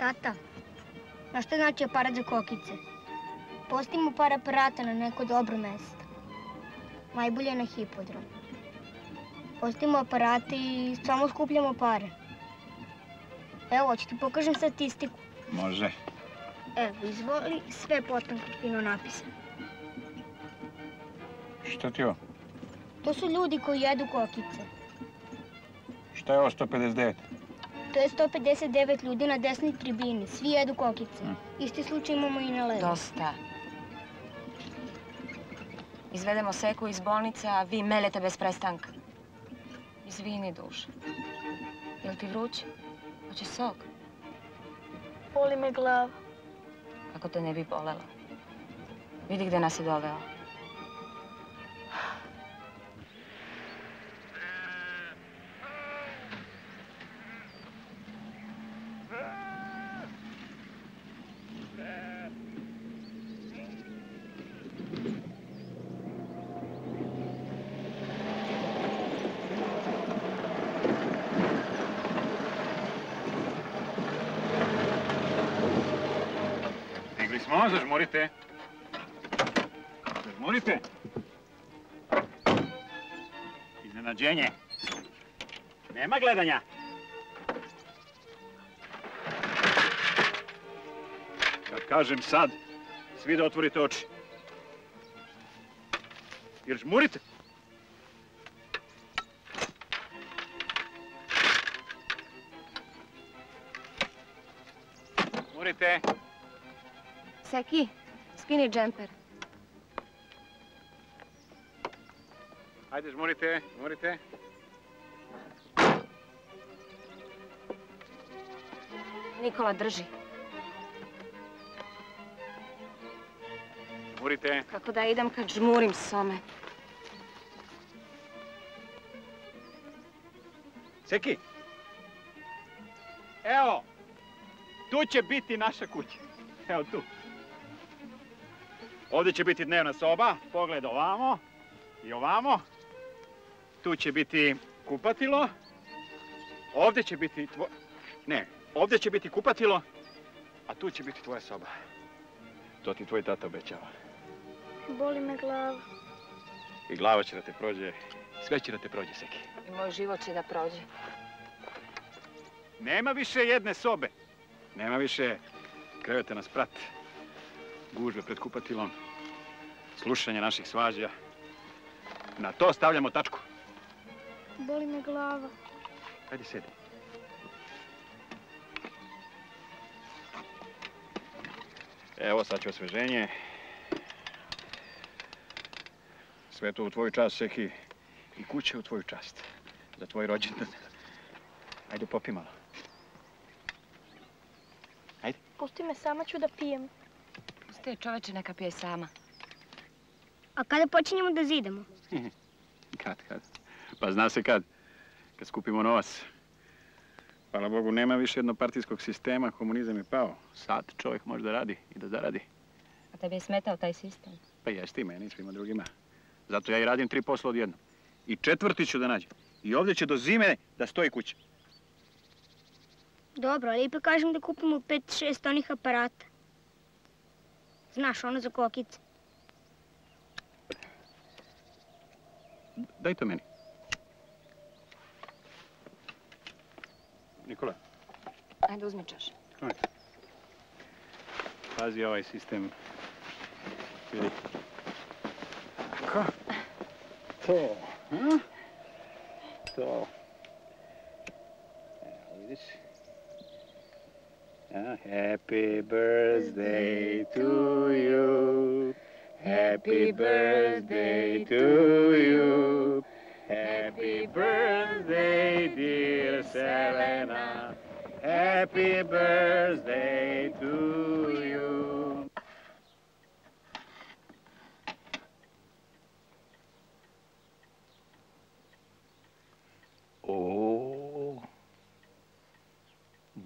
Tata, na što znači za kokice? Postimo par aparata na neko dobro mesto. Najbolje na hipodrom. Postimo aparate i samo skupljamo pare. Evo, hoću ti pokažem statistiku. Može. Evo, izvoli, sve potanko fino napisano. Što ti ovo? To su ljudi koji jedu kokice. Šta je ovo 159? To je 159 ljudi na desnoj tribini. Svi jedu kokice. Mm. Isti slučaj imamo i na levo. Dosta. Izvedemo Seku iz bolnice, a vi melete bez prestanka. Izvini, duša. Jel ti vruće? Hoćeš sok? Boli me glava. Kako te ne bi bolela? Vidi gde nas je doveo. Stigli smo, zažmurite. Zažmurite. Iznenađenje. Nema gledanja. Kad kažem sad, svi da otvorite oči. Jer žmurite. Seki, skini džemper. Ajde, žmurite, žmurite. Nikola, drži. Žmurite. Kako da idem kad žmurim some? Seki. Evo. Tu će biti naša kuća. Evo tu. Ovdje će biti dnevna soba. Pogled ovamo. I ovamo. Tu će biti kupatilo. Ovdje će biti tvo... Ne, ovdje će biti kupatilo. A tu će biti tvoja soba. To ti tvoj tata obećava. Boli me glava. I glava će da te prođe. Sve će da te prođe, Seki. I moj život će da prođe. Nema više jedne sobe. Nema više kreveta na sprat. Gužve pred kupatilom. Slušanje naših svađa. Na to stavljamo tačku. Boli me glava. Ajde, sedi. Evo, sad će osveženje. Sve to u tvoju čast, Seki. I kuća u tvoju čast. Za tvoj rođendan. Ajde, popi malo. Pusti me, sama ću da pijem. Pusti je čoveče, neka pije sama. A kada počinjemo da zidamo? Kad, kad? Pa zna se kad. Kad skupimo novac. Hvala Bogu, nema više jednopartijskog sistema, komunizam je pao. Sad čovjek može da radi i da zaradi. A tebi je smetao taj sistem? Pa jeste i meni svima drugima. Zato ja i radim tri posla odjednom. I četvrti ću da nađem. I ovdje će do zime da stoji kuća. Dobro, ali ipak kažem da kupimo pet, šest onih aparata. Znaš, ono za kokice. Daj to meni. Nikola, Ajde, uzmi čaš. pazi ovaj sistem. Vidi. Tako. To. a? To. Evo, vidiš. Happy birthday to you. Happy birthday to you. Happy birthday, dear Selena. Happy birthday to you.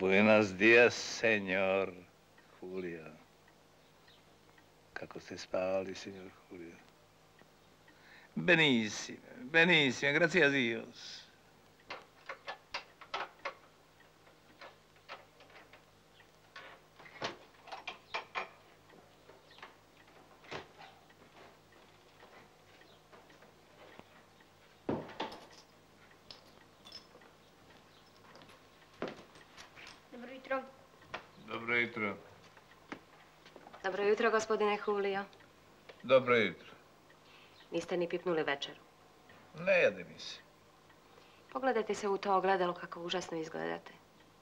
Buenos días, señor Julio. Kako ste spavali, signor Julio? Benissimo, benissimo, grazie a Dios. Gospodine Julio. Dobro jutro. Niste ni pipnuli večeru. Ne jede mi se. Pogledajte se u to ogledalo kako užasno izgledate.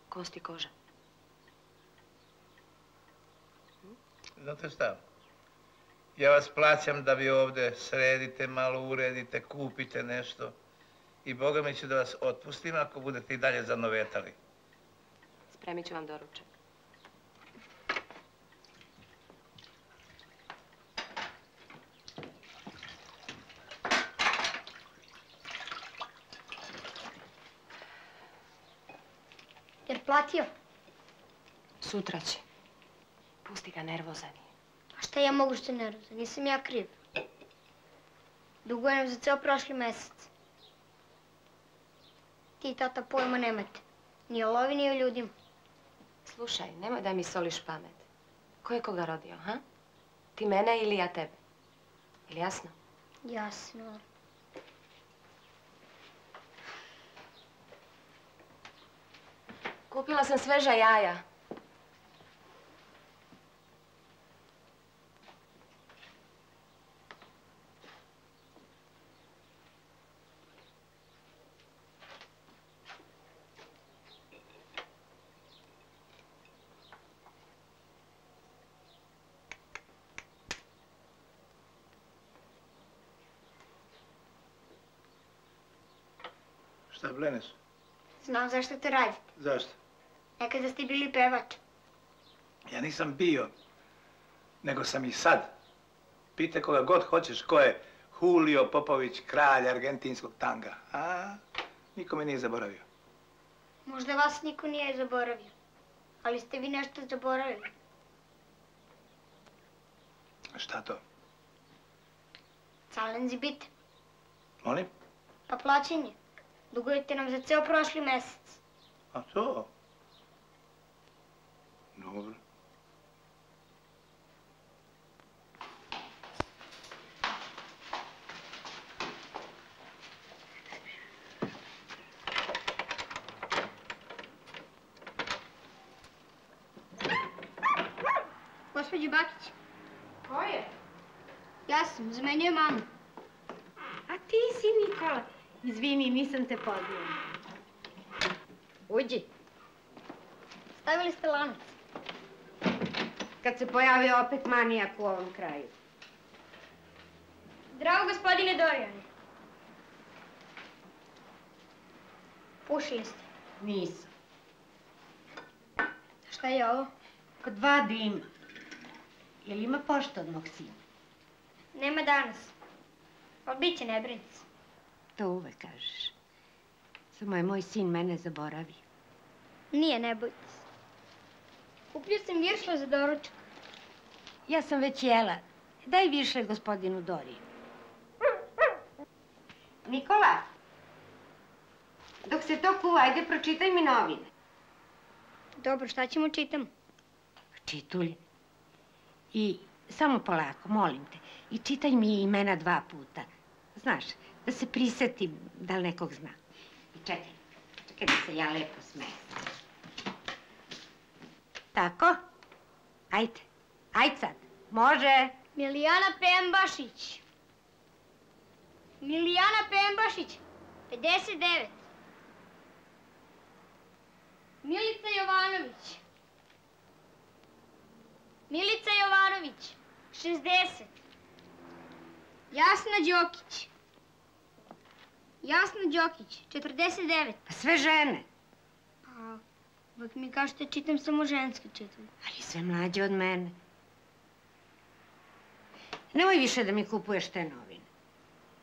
Kosti koža. Znate šta? Ja vas plaćam da vi ovdje sredite, malo uredite, kupite nešto. I Boga mi ću da vas otpustim ako budete i dalje zanovetali. Spremit ću vam doručak. Jer platio? Sutra će. Pusti ga, nervozan je. A šta ja mogu što ne razum? Nisam ja kriv. Dugujem za ceo prošli mesec. Ti i tata pojma nemate. Ni o lovi, ni o ljudima. Slušaj, nemoj da mi soliš pamet. Ko je koga rodio, ha? Ti mene ili ja tebe? Jel jasno? Jasno. Kupila sam sveža jaja. Šta bleneš? Znam zašto to radite. Zašto? Nekada ste bili pevač. Ja nisam bio, nego sam i sad. Pite koga god hoćeš ko je Julio Popović, kralj argentinskog tanga. A, niko me nije zaboravio. Možda vas niko nije zaboravio. Ali ste vi nešto zaboravili. Šta to? Calen zibit. Molim? Pa plaćanje. Dugujete nam za ceo prošli mesec. A to? over. Господи, бакич. Кой е? Аз съм, за мен е мама. А ти си, Никола. Извини, nisam te poznala. Uđi. Stavili ste lanac. Kad se pojavio opet manijak u ovom kraju. Zdravo, gospodine Dorijane. Pušili ste. Nisam. Šta je ovo? Ko dva dima. Jel ima pošta od mog sina? Nema danas. Ali bit će, ne brinite se. To uvek kažeš. Samo je moj sin mene zaboravio. Nije, ne bojte. Kupio sam viršlo za doručak. Ja sam već jela. Daj više gospodinu Doriju. Nikola, dok se to kuva, ajde pročitaj mi novine. Dobro, šta ćemo čitamo? Čitulj. I samo polako, molim te. I čitaj mi imena dva puta. Znaš, da se prisetim da li nekog zna. I čekaj, čekaj da se ja lepo smestim. Tako? Ajde, ajde sad. Može. Milijana Pembašić. Milijana Pembašić, 59. Milica Jovanović. Milica Jovanović, 60. Jasna Đokić. Jasna Đokić, 49. Pa sve žene. Pa, uvek mi kažete čitam samo ženske čitanje. Ali sve mlađe od mene. Nemoj više da mi kupuješ te novine.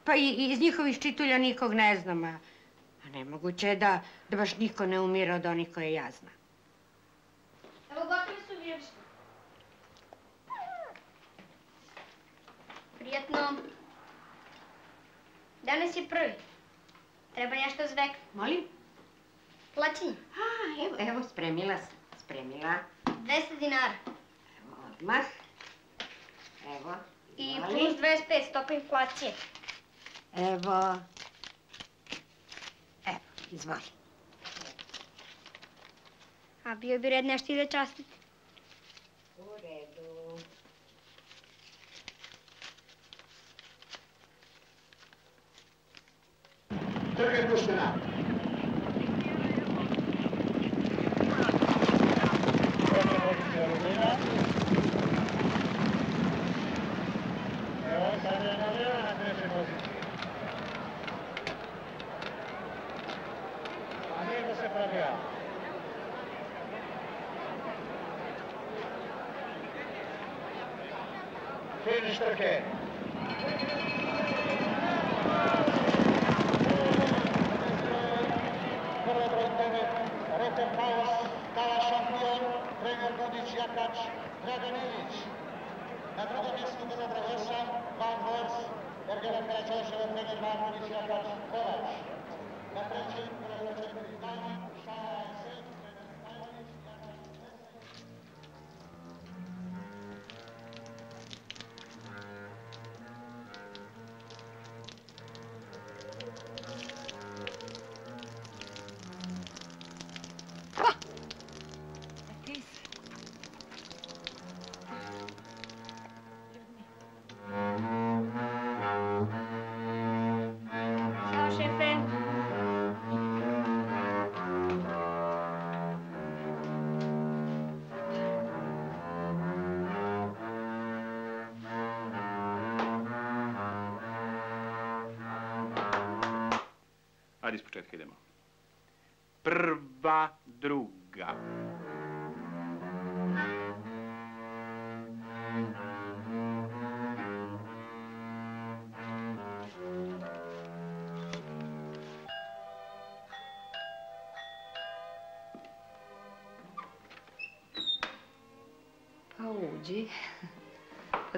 Pa i iz njihovih čitulja nikog ne znam, a, a nemoguće je da, da baš niko ne umire od onih koje ja znam. Evo gotove su virške. Prijetno. Danas je prvi. Treba nešto zvek. Molim? Plaćanje. Evo, evo, spremila sam. Spremila. 200 dinara. Evo, odmah. Evo. I izvoli. plus 25 stopa inflacije. Evo. Evo, izvoli. A bio bi red nešto i da častite. U redu. Trgaj puštena. Yeah.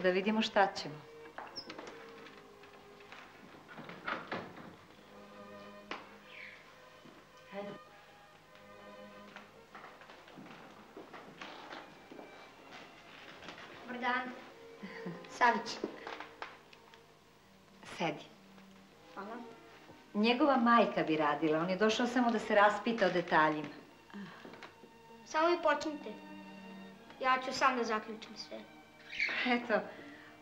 Da vidimo šta ćemo. Dobar dan. Savić. Sedi. Hvala. Njegova majka bi radila. On je došao samo da se raspita o detaljima. Samo mi počnite. Ja ću sam da zaključim sve. Eto,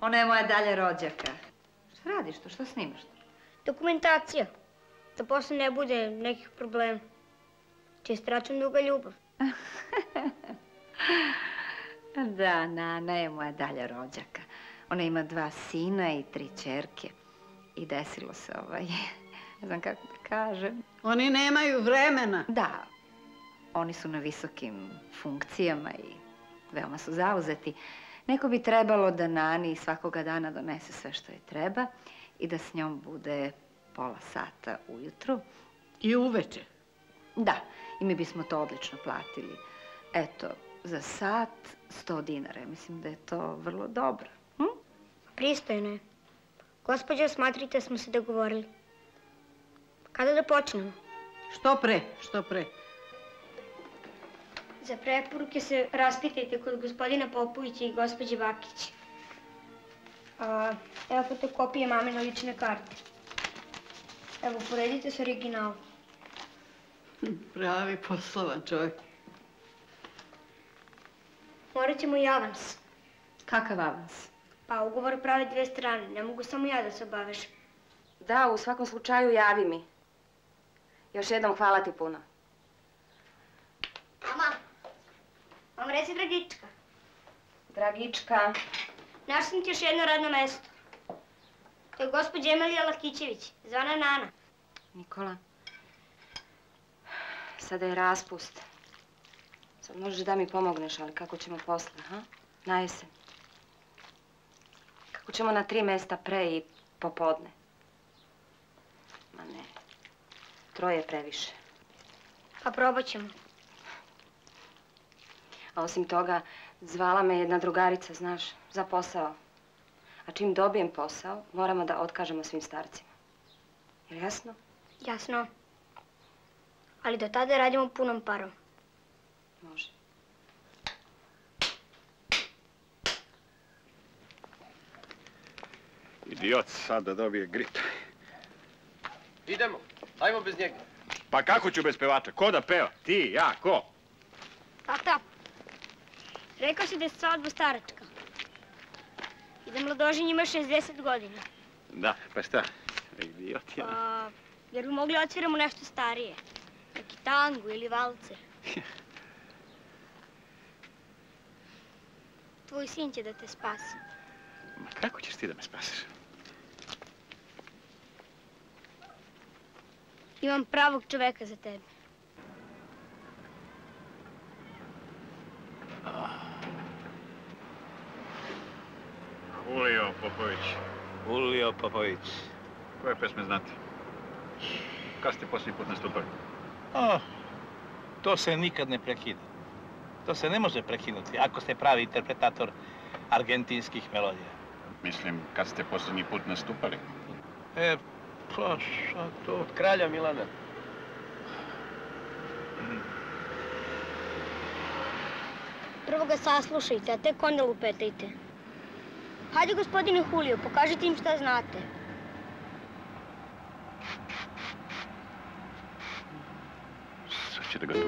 ona je moja dalja rođaka. Šta radiš to? Što snimaš? Dokumentacija. Da posle ne bude nekih problema. Čist račun duga ljubav. Da, Nana je moja dalja rođaka. Ona ima dva sina i tri čerke. I desilo se ovaj, ne znam kako da kažem. Oni nemaju vremena. Da, oni su na visokim funkcijama i veoma su zauzeti. Neko bi trebalo da Nani svakoga dana donese sve što je treba i da s njom bude pola sata ujutru. I uveče. Da, i mi bismo to odlično platili. Eto, za sat 100 dinara. Mislim da je to vrlo dobro. Hm? Pristojno je. Gospođo, smatrite smo se dogovorili. Kada da počnemo? Što pre, što pre. Za preporuke se raspitajte kod gospodina Popovića i gospođe Bakić. A, evo fotokopije mamine lične karte. Evo, poredite s originalom. Pravi poslovan čovjek. Morat ćemo i avans. Kakav avans? Pa ugovor prave dve strane, ne mogu samo ja da se obavežem. Da, u svakom slučaju javi mi. Još jednom hvala ti puno. Mama, vam reci Dragička. Dragička, Našla sam ti još jedno radno mesto. To je gospođa Emilija Lakićević, zvana Nana. Nikola. Sada je raspust. Sad možeš da mi pomogneš, ali kako ćemo posle, ha? Na jesen. Kako ćemo na tri mesta pre i popodne? Ma ne. Troje je previše. Pa probat ćemo. A osim toga, zvala me jedna drugarica, znaš, za posao. A čim dobijem posao, moramo da otkažemo svim starcima. Je jasno? Jasno. Ali do tada radimo punom parom. Može. Idiot sad da dobije grit. Idemo, ajmo bez njega. Pa kako ću bez pevača? Ko da peva? Ti, ja, ko? Tata, rekao si da je svadba staračka. I da mladoženj ima 60 godina. Da, pa šta? Idiot ja. Pa, jer bi mogli odsviramo nešto starije. Neki tango ili valce. Tvoj sin će da te spasi. Ma kako ćeš ti da me spasiš? Imam pravog čoveka za tebe. Julio Popović. Julio Popović. Koje pesme znate? Kad ste posljednji put nastupali? O, to se nikad ne prekida. To se ne može prekinuti ako ste pravi interpretator argentinskih melodija. Mislim, kad ste posljednji put nastupali? E, pa šta to? Od kralja Milana. Prvo ga saslušajte, a tek onda lupetajte. Hajde, gospodine Julio, pokažite im šta znate. Sad će da ga tu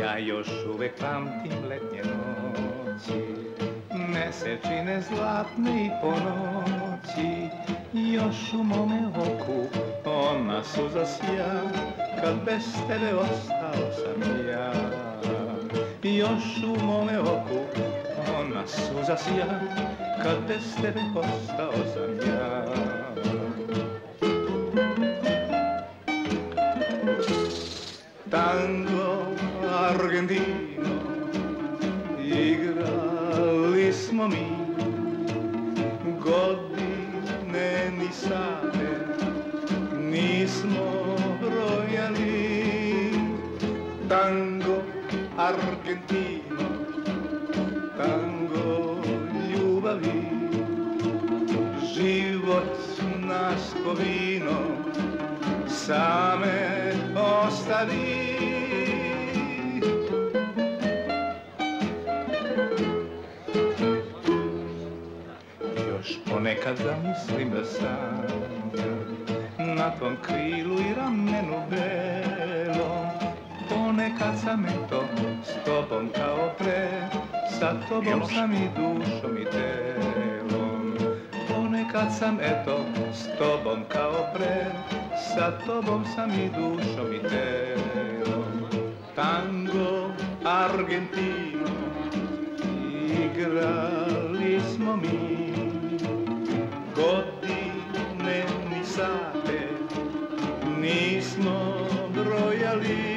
Ja još uvek pamtim letnje noći, mesečine zlatne i po noći, još u mome oku ona suza sja, kad bez tebe ostao sam mome oku ona suza sja, kad bez tebe ostao sam ja. Tango argentino igrali smo mi godine ni sate nismo brojali tango argentino tango ljubavi život nas ko vino same ostavi Još ponekad zamislim da sanjam Na tvom krilu i ramenu belom Ponekad sam eto s tobom kao pre Sa tobom sam i dušom i telom. Ponekad sam eto s tobom kao pre Sa tobom sam i dušom i telom. Tango Argentino Igrali smo mi. Godine ni sate Nismo brojali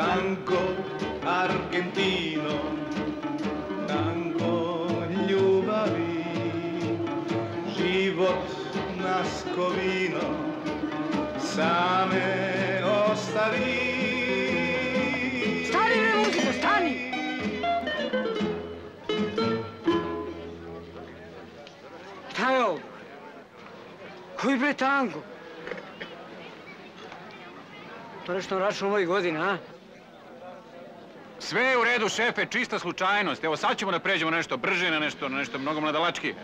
Tango Argentino Tango ljubavi Život nas ko vino Same ostavi Stani bre muzika, stani! Šta je ovo? Koji bre tango? To nešto na račun godina, a? Sve je u redu, šefe, čista slučajnost. Evo sad ćemo da pređemo na nešto brže, na nešto, na nešto mnogo mladalački.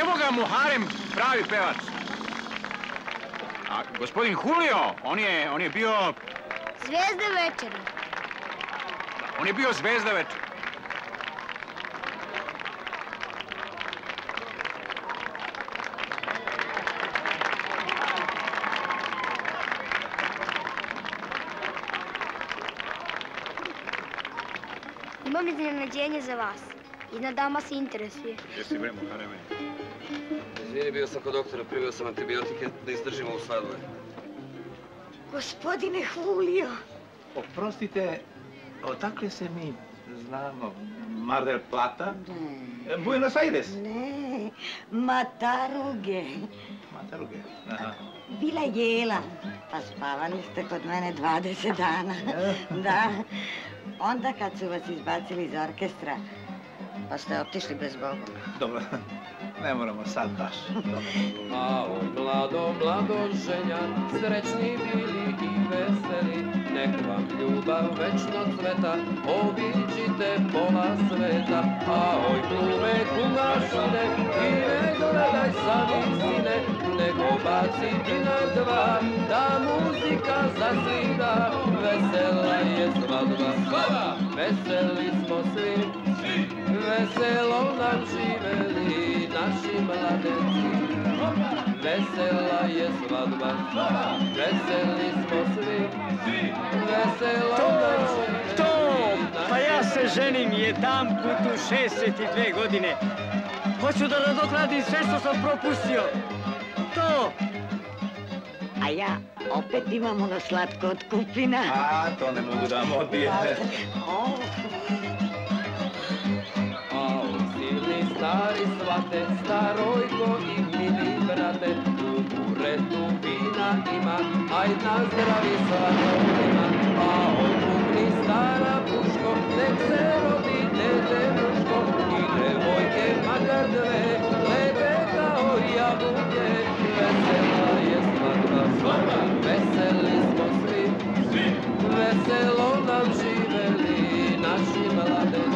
Evo ga Muharem, pravi pevač. A gospodin Julio, on je, on je bio, Zvezde večeri. on je bio zvezda večer. Imam iznenađenje za vas. Jedna dama se interesuje. Jesi bre Muhareme? Izvini, bio sam kod doktora, primio sam antibiotike da izdržimo u svadbe. Gospodine Julio. Oprostite, odakle se mi znamo? Mar del Plata? E, Buenos Aires? Ne, Mataruge. Mataruge. Aha. Bila jela, pa spavali ste kod mene 20 dana. Da. Onda kad su vas izbacili iz orkestra, pa ste otišli bez Boga. Dobro, ne moramo sad baš. A oj mlado, mlado ženja, srećni bili i veseli, nek vam ljubav večno cveta, obiđite pola sveta. A oj glume kumašine i ne gledaj sa visine, nego baci na dva, da muzika zasvira, vesela je svadba. Veseli smo svi, veselo nam živeli naši mladenci. Vesela je svadba, veseli smo svi, veselo nam živeli To, pa ja se ženim jedan put u 62 godine. Hoću da nadoknadim sve što sam propustio. To, A ja opet imam ono slatko od kupina. A, to ne mogu da vam odbijete. O, A silni stari svate, starojko i mili brate, u buretu vina ima, aj na zdravi svatovima. A oj pukni stara puško, nek se rodi dete muško, i devojke makar dve, lepe kao jabuke. Veseli smo svi, veselo nam živeli naši mladenci.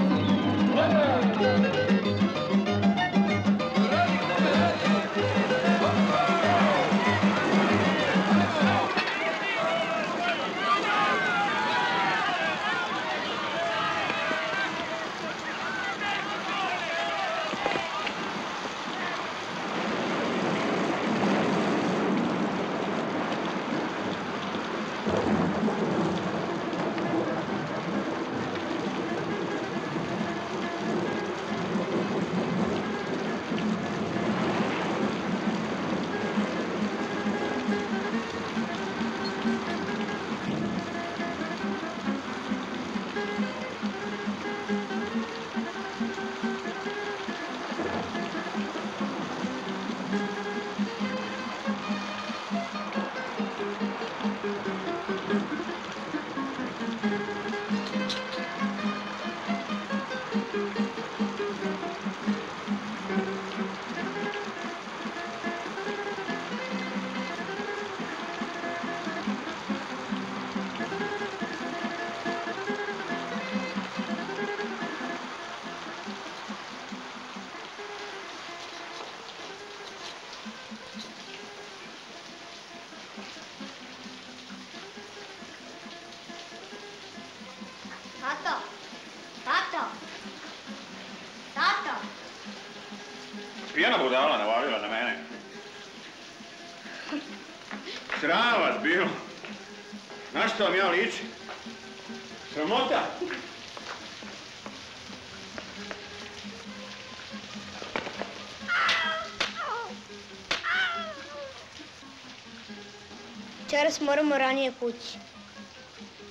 Moramo ranije kući.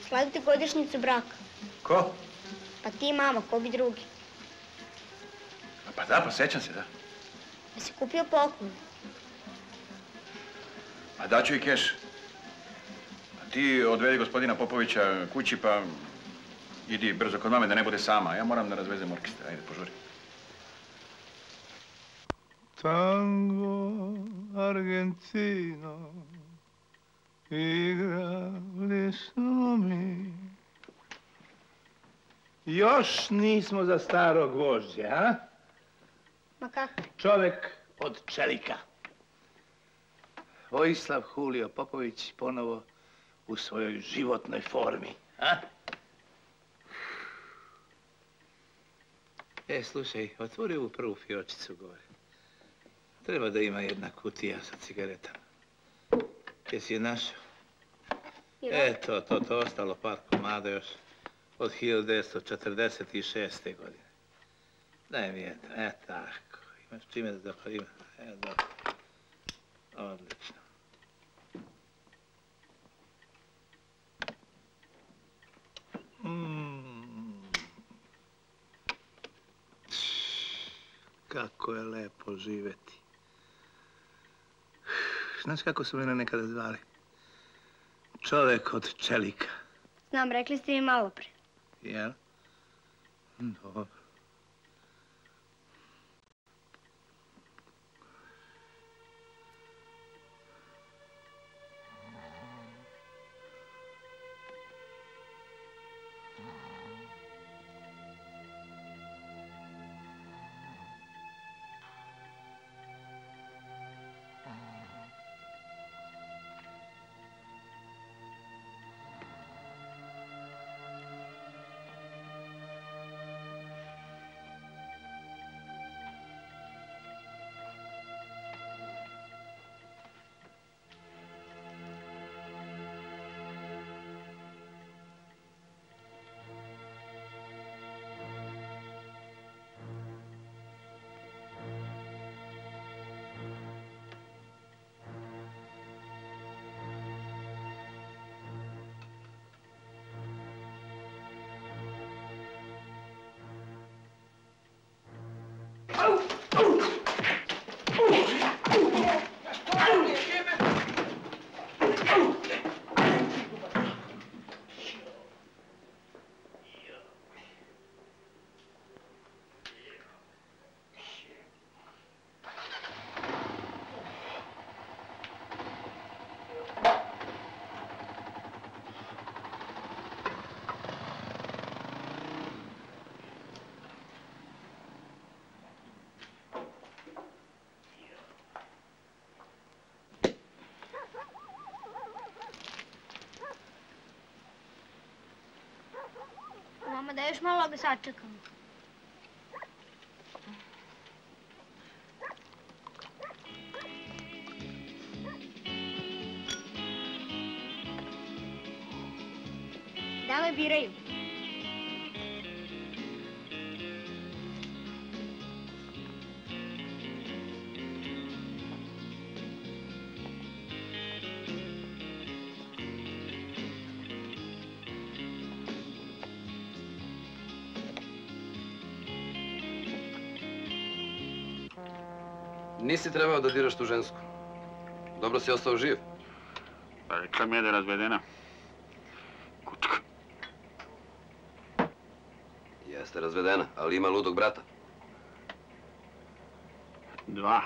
Slaviti godišnjicu braka. Ko? Pa ti i mama, ko bi drugi. Pa da, pa sećam se, da. Da si kupio poklon. A daću i keš. A ti odvedi gospodina Popovića kući pa idi brzo kod mame da ne bude sama. Ja moram da razvezem orkestar. Ajde, požuri. Tango Argentino igrali smo mi. Još nismo za starog vožđa, a? Ma kako? Čovek od čelika. Vojislav Hulio Popović ponovo u svojoj životnoj formi, a? E, slušaj, otvori ovu prvu fiočicu gore. Treba da ima jedna kutija sa cigaretama. Jesi je našao? E, to, to, ostalo par komada još od 1946. godine. Daj mi jedno, e, tako. Imaš čime da ima. E, dobro. Odlično. Mm. Kako je lepo živeti. Znaš kako su mene nekada zvali? Čovek od čelika. Znam, rekli ste mi malo pre. Jel? Dobro. Mama, da još malo ga sačekam. Da me biraju. ти си трябвало да дираш то женско. Добро си остал жив. Па рекла ми е да разведена. Кучка. Jeste razvedena, ali ima ludog brata. Dva.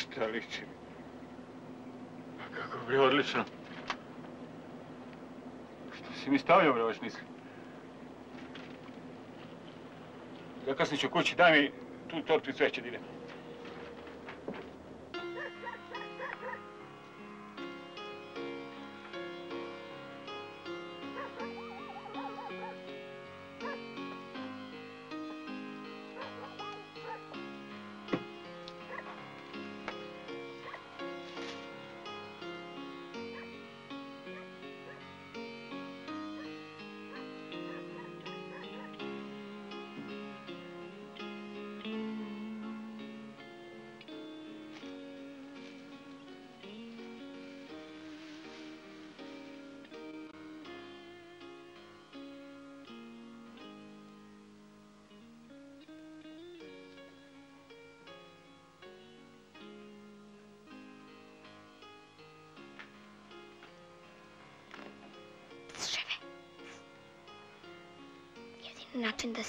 ще личи. А како бре, одлично. Што си ми ставио, бре, ваш мисли? Zakasnit ću kući, daj mi tu tortu i cveće da.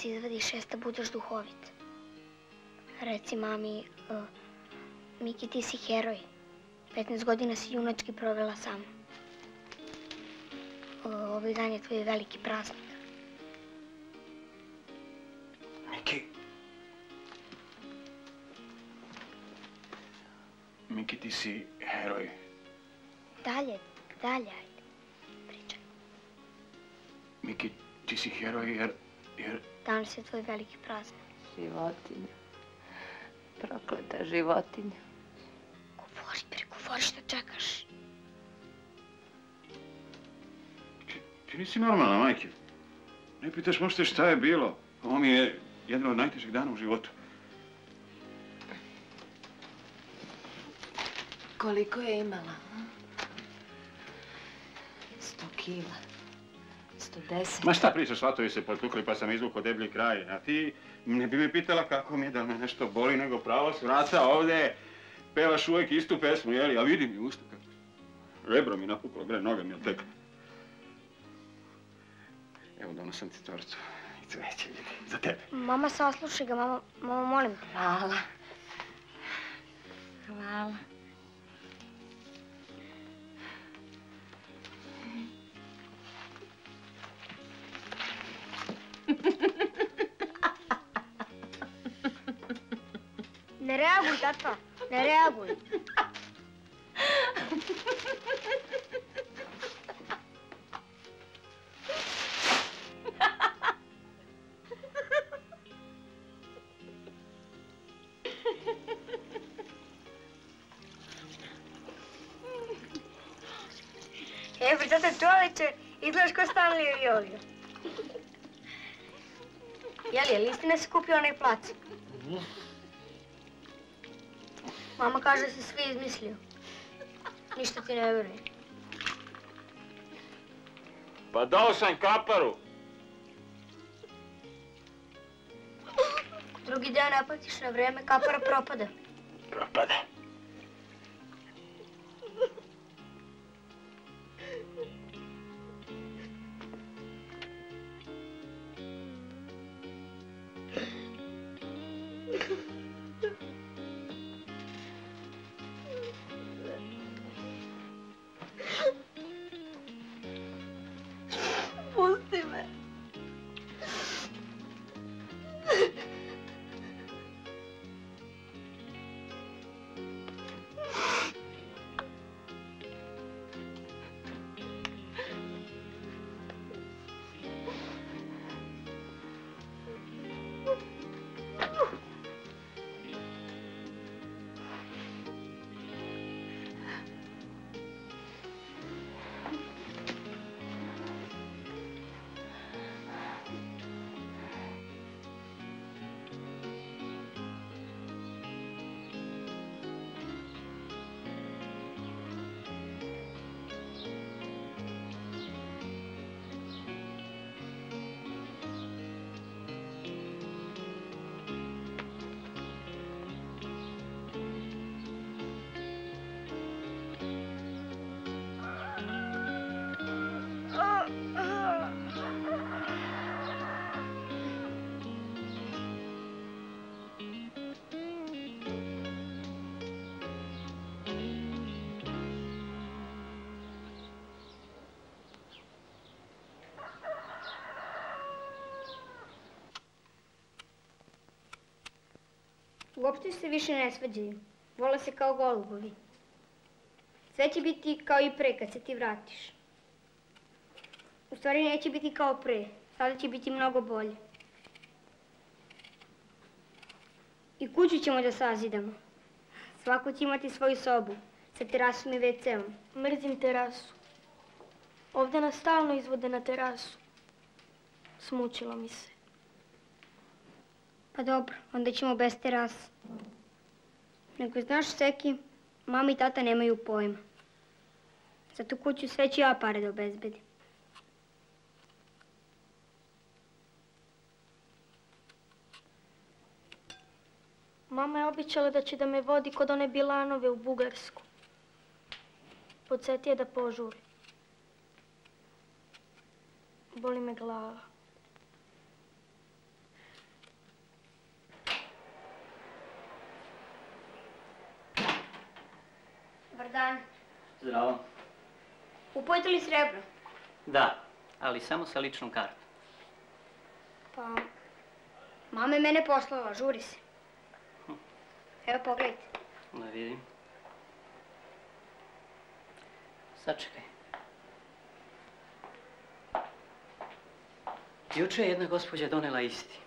Se izvadiš jeste da budeš duhovit. Reci mami, e, Miki ti si heroj. 15 godina si junački provela sa mnom. E, Ovaj dan je tvoj veliki praznik. Miki. Miki, ti si heroj. Dalje, dalje, ajde. Miki, ti si heroj jer... Danas je tvoj veliki praznik. Životinja. Prokleta životinja. Govori, bre, govori šta čekaš. Ti nisi normalna, majke. Ne pitaš možete šta je bilo. Ovo mi je jedan od najtežih dana u životu. Koliko je imala? Sto kila. Sto deset. Ma šta pričaš, svatovi se potukli pa sam izvukao deblji kraj. A ti ne bi me pitala kako mi je, da me nešto boli, nego pravo s vrata ovdje. Pevaš uvijek istu pesmu, jeli? A vidi mi usta kako. Rebro mi napuklo, bre, noga mi je tek. Evo donosim ti tortu i cveće, vidi, za tebe. Mama, saslušaj ga, mama, mama, molim te. Hvala. Hvala. Ne reaguj, tata, ne reaguj. E, bre, tata, čoveče, izgledaš ko Stanley Jolio. Jeli, je li istina si kupio onaj plac? Mama kaže da si sve izmislio. Ništa ti ne veruje. Pa dao sam kaparu. Drugi dan ne platiš na vreme, kapara propada. Propada. Uopšte se više ne svađaju. Vole se kao golubovi. Sve će biti kao i pre kad se ti vratiš. U stvari neće biti kao pre. Sada će biti mnogo bolje. I kuću ćemo da sazidamo. Svako će imati svoju sobu. Sa terasom i WC-om. Mrzim terasu. Ovdje nas stalno izvode na terasu. Smučilo mi se. Pa dobro, onda ćemo bez terasa. Nego znaš, Seki, mama i tata nemaju pojma. Za tu kuću sve ću ja pare da obezbedim. Mama je običala da će da me vodi kod one Bilanove u Bugarsku. Podsjeti je da požuri. Boli me glava. Dobar dan. Zdravo. Kupujete li srebro? Da, ali samo sa ličnom kartom. Pa, mama je mene poslala, žuri se. Evo pogledajte. Da vidim. Sačekaj. Juče je jedna gospođa donela isti.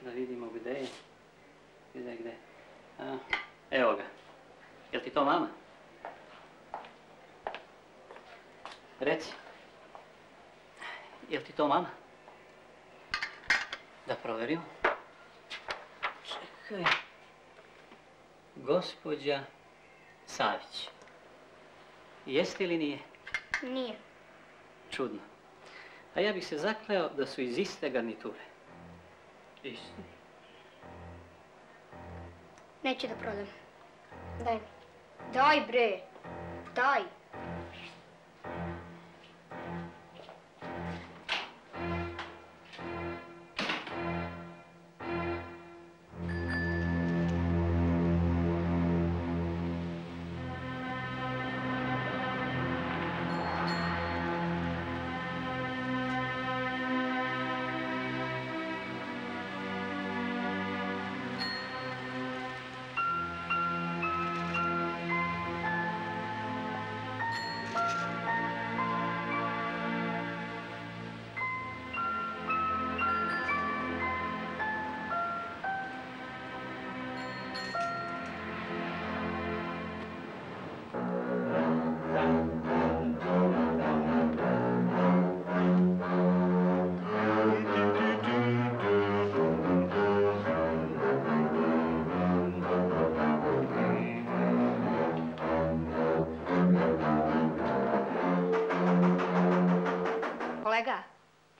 Da vidimo gdje je. Gdje. A, evo ga. Jel ti to mama? Reci. Jel ti to mama? Da provjerimo. Čekaj. Gospođa Savić. Jeste ili nije? Nije. Čudno. A ja bih se zakleo da su iz iste garniture. Iste? Neću da prodam. Daj mi. Daj bre. Daj.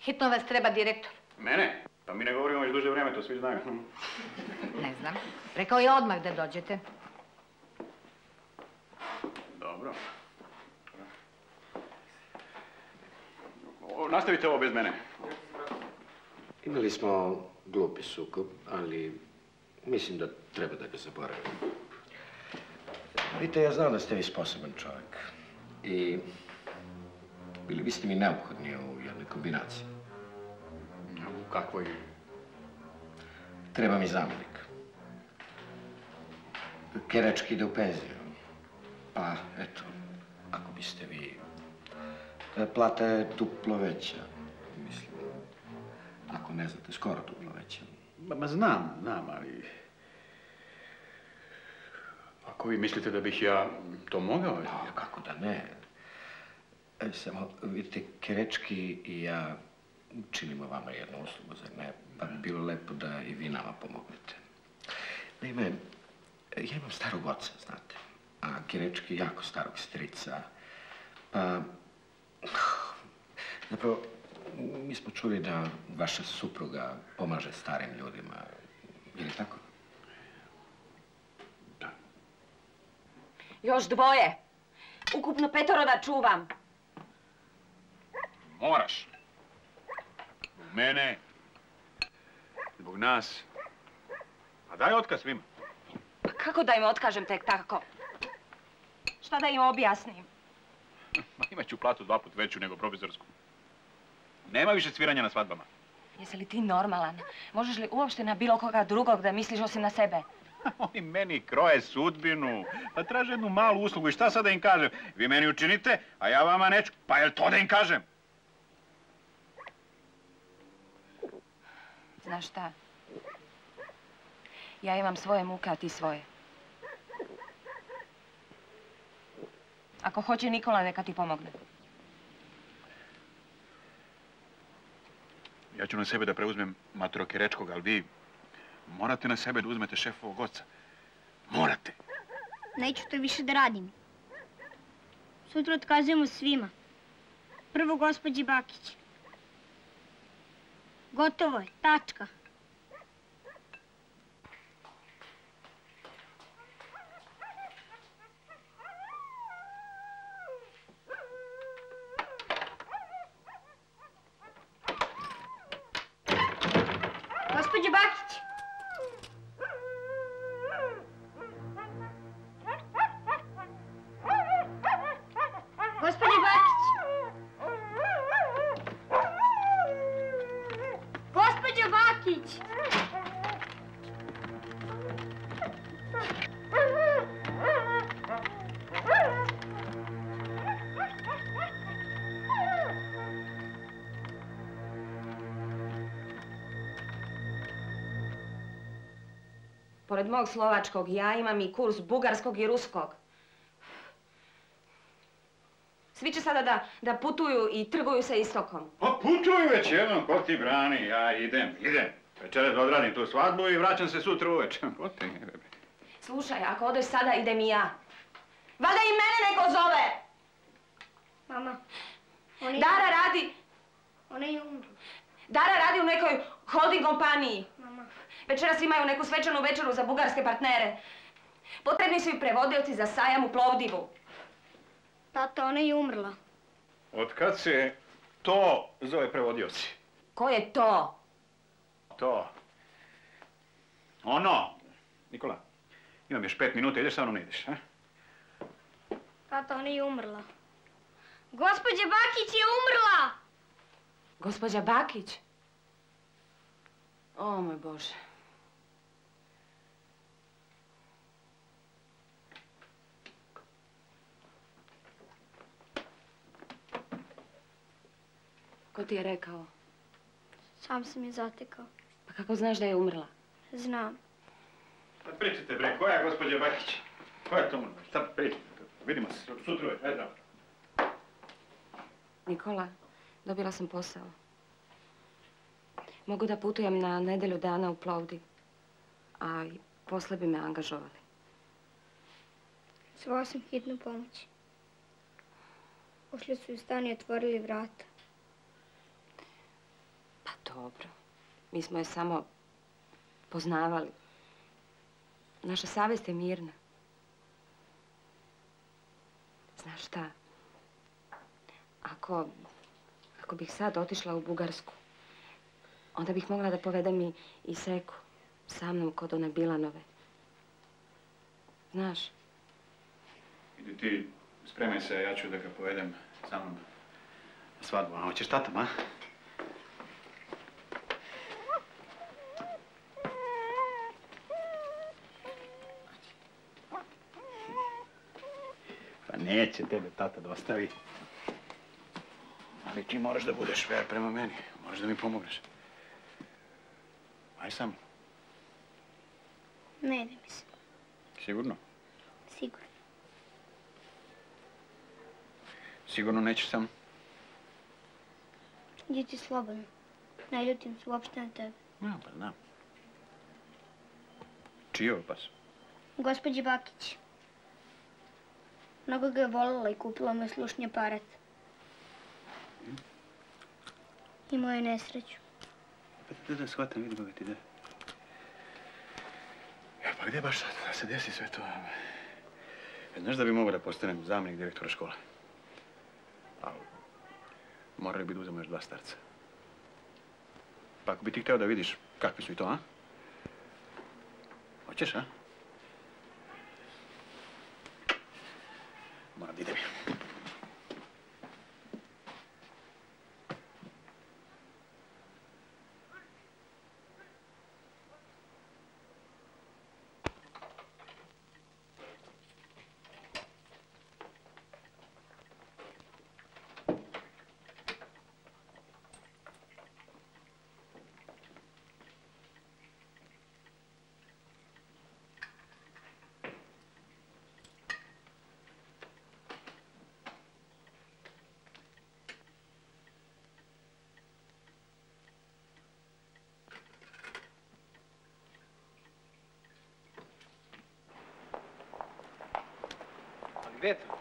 Hitno vas treba direktor. Mene? Pa mi ne govorimo već duže vrijeme, to svi znaju. Ne znam. Rekao je odmah da dođete. Dobro. O, Nastavite ovo bez mene. Imali smo glupi sukob, ali mislim da treba da ga zaboravimo. Vidite, ja znam da ste vi sposoban čovjek. I bili biste mi neophodni u jednoj kombinaciji. U kakvoj? Treba mi zamjenik. Kerečki ide u penziju. Pa, eto, ako biste vi... E, Plata je duplo veća. Mislim, ako ne znate, skoro duplo veća. Ma, ma znam, znam, ali... Ako vi mislite da bih ja to mogao... Pa, kako da ne? E, samo, vidite, Kerečki i ja činimo vama jednu uslugu, zar ne? Pa bi bilo lepo da i vi nama pomognete. Naime, ja imam starog oca, znate, a Kerečki jako starog strica. Pa, zapravo, mi smo čuli da vaša supruga pomaže starim ljudima. Je li tako? Još dvoje. Ukupno petoro da čuvam. Moraš. Zbog mene. Zbog nas. A daj otkaz svima. Pa kako da im otkažem tek tako? Šta da im objasnim? Ma imat ću platu dva put veću nego profesorsku. Nema više sviranja na svadbama. Jesi li ti normalan? Možeš li uopšte na bilo koga drugog da misliš osim na sebe? Oni meni kroje sudbinu. Pa traže jednu malu uslugu i šta sad da im kažem? Vi meni učinite, a ja vama neću. Pa jel to da im kažem? Znaš šta? Ja imam svoje muke, a ti svoje. Ako hoće Nikola, neka ti pomogne. Ja ću na sebe da preuzmem matro Kerečkog, ali vi morate na sebe da uzmete šefovog oca. Morate. Neću to više da radim. Sutra otkazujemo svima. Prvo gospođi Bakić. Gotovo je, tačka. Pored mog slovačkog ja imam i kurs bugarskog i ruskog. Svi će sada da, da putuju i trguju sa istokom. Pa putuju već jednom, ko ti brani, ja idem, idem. Večeras odradim tu svadbu i vraćam se sutra uveče. Slušaj, ako odeš sada, idem i ja. Valjda i mene neko zove! Mama, oni... Dara radi... Ona je umrla. Dara radi u nekoj holding kompaniji. Večeras imaju neku svečanu večeru za bugarske partnere. Potrebni su i prevodioci za sajam u Plovdivu. Tata, ona je umrla. Od kad se to zove prevodioci? Ko je to? To. Ono. Nikola, imam još pet minuta, ideš sa mnom, ne ideš, a? Tata, ona je umrla. Gospođa Bakić je umrla! Gospođa Bakić? O moj Bože. Ko ti je rekao? Sam sam je zatekao. Pa kako znaš da je umrla? Znam. Pa pričajte, bre, koja je gospođa Bakić? Koja je to umrla? Šta pričate? Vidimo se sutra, ajde. zdravo. Nikola, dobila sam posao. Mogu da putujem na nedelju dana u Plovdiv. A i posle bi me angažovali. Zvao sam hitnu pomoć. Ušli su u stan i otvorili vrata. Pa dobro. Mi smo je samo poznavali. Naša savjest je mirna. Znaš šta? Ako, ako bih sad otišla u Bugarsku, onda bih mogla da povedem i, Seku sa mnom kod one Bilanove. Znaš, Idi ti, spremaj se, ja ću da ga povedem sa mnom na svadbu. A hoćeš tatom, a? Pa neće tebe tata da ostavi. Ali ti moraš da budeš fair prema meni. Moraš da mi pomogneš. Aj sam, Ne ide mi se. sigurno. Sigurno. Sigurno nećeš sam. Idi ti slobodno. Ne ljutim se uopšte na tebe. Ja, pa znam. Čiji je ovo pas? Gospođi Bakić. Mnogo ga je voljela i kupila mu je slušnji aparat. Imao je nesreću. Pa da, da, shvatam, vidim ga ti da. Ja, pa gdje baš sad da se desi sve to? E, Znaš da bi mogao da postanem zamjenik direktora škole? Ali, morali bi da uzemo još dva starca. Pa ako bi ti htio da vidiš kakvi su i to, a? Hoćeš, a? Moram da idem. Ali gdje je to?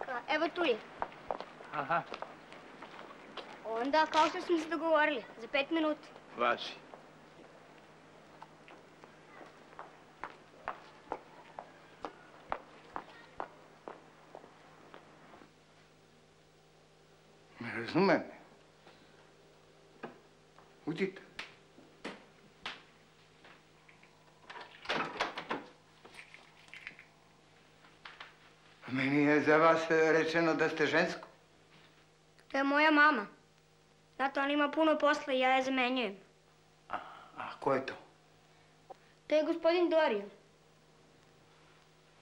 Ka- Evo tu je. Aha, Onda, kao što smo se dogovorili, za pet minuta. važi. Не разумем. Udite. Meni za vas e, rečeno da ste žensko. To je moja mama. Zato on ima puno posla i ja je zamenjujem. A ko je to? To je gospodin Dorijan.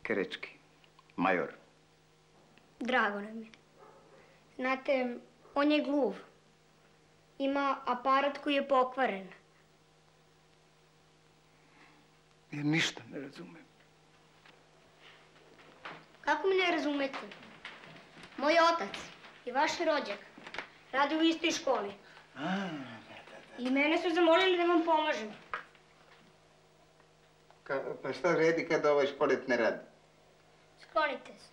Kerečki. Major. Drago nam je. Znate, on je gluv. Ima aparat koji je pokvaren. Ja ništa ne razumem. Kako mi ne razumete? Moj otac i vaš rođak rade u istoj školi. I mene su zamolili da vam pomažem. Ka- pa šta vredi kad ovaj šporet ne radi? Sklonite se.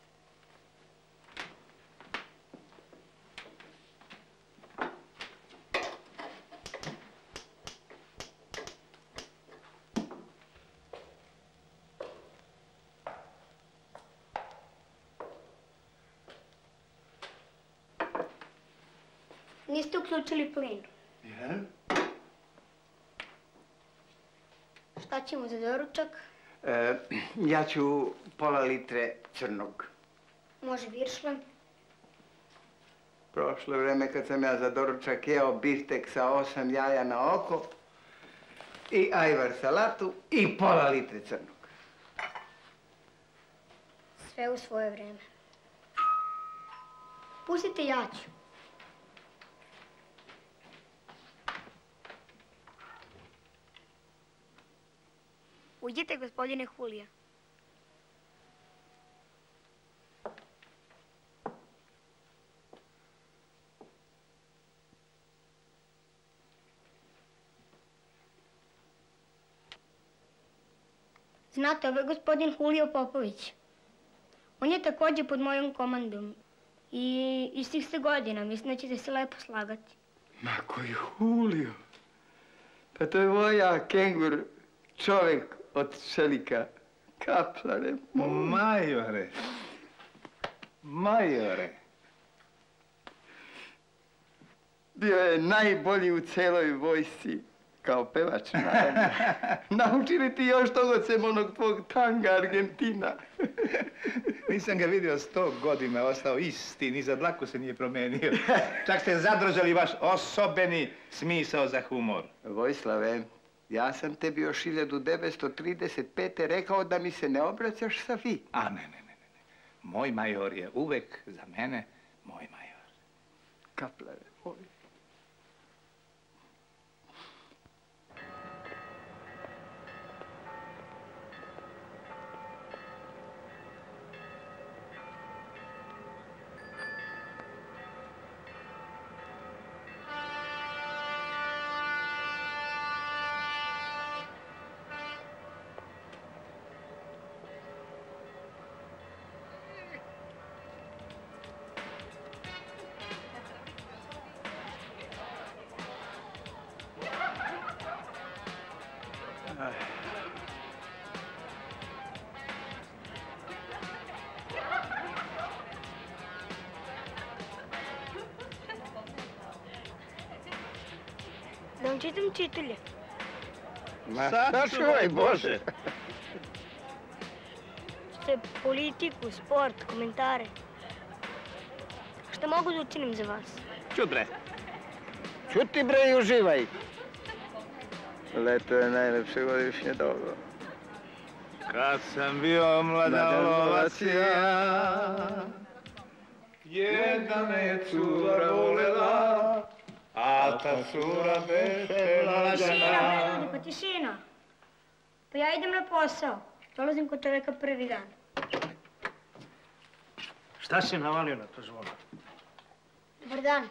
Niste uključili plin. Jel? Šta ćemo za doručak? E, ja ću pola litre crnog. Može viršle. Prošlo vrijeme kad sam ja za doručak jeo biftek sa osam jaja na oko i ajvar salatu i pola litre crnog. Sve u svoje vrijeme. Pustite ja Uđite, gospodine Hulija. Znate, ovo je gospodin Julio Popović. On je također pod mojom komandom. I istih ste godina, mislim da ćete se lepo slagati. Ma koji Julio. Pa to je voja kengur, čovjek od čelika. Kaplare, Majore. Majore. Bio je najbolji u celoj vojsci. Kao pevač, naravno. Nauči li ti još toga sem onog tvog tanga Argentina? Nisam ga vidio sto godina, ostao isti, ni za dlaku se nije promijenio. Čak ste zadržali vaš osobeni smisao za humor. Vojslave, ja sam tebi još 1935. rekao da mi se ne obraćaš sa vi. A ne, ne, ne, ne. Moj major je uvek za mene moj major. Kaplare, moj. Čitam čitulje. Ma, sačuvaj Bože. Ste politiku, sport, komentare. Šta mogu da učinim za vas? Čut bre. Čuti bre i uživaj. Leto je najlepše godišnje doba. Kad sam bio mladan lovac ja, jedna me je cura volela, a ta cura beše lađana. Niko tišina. Pa ja idem na posao. Dolazim kod čovjeka prvi dan. Šta si navalio na to zvono? Dobar dan.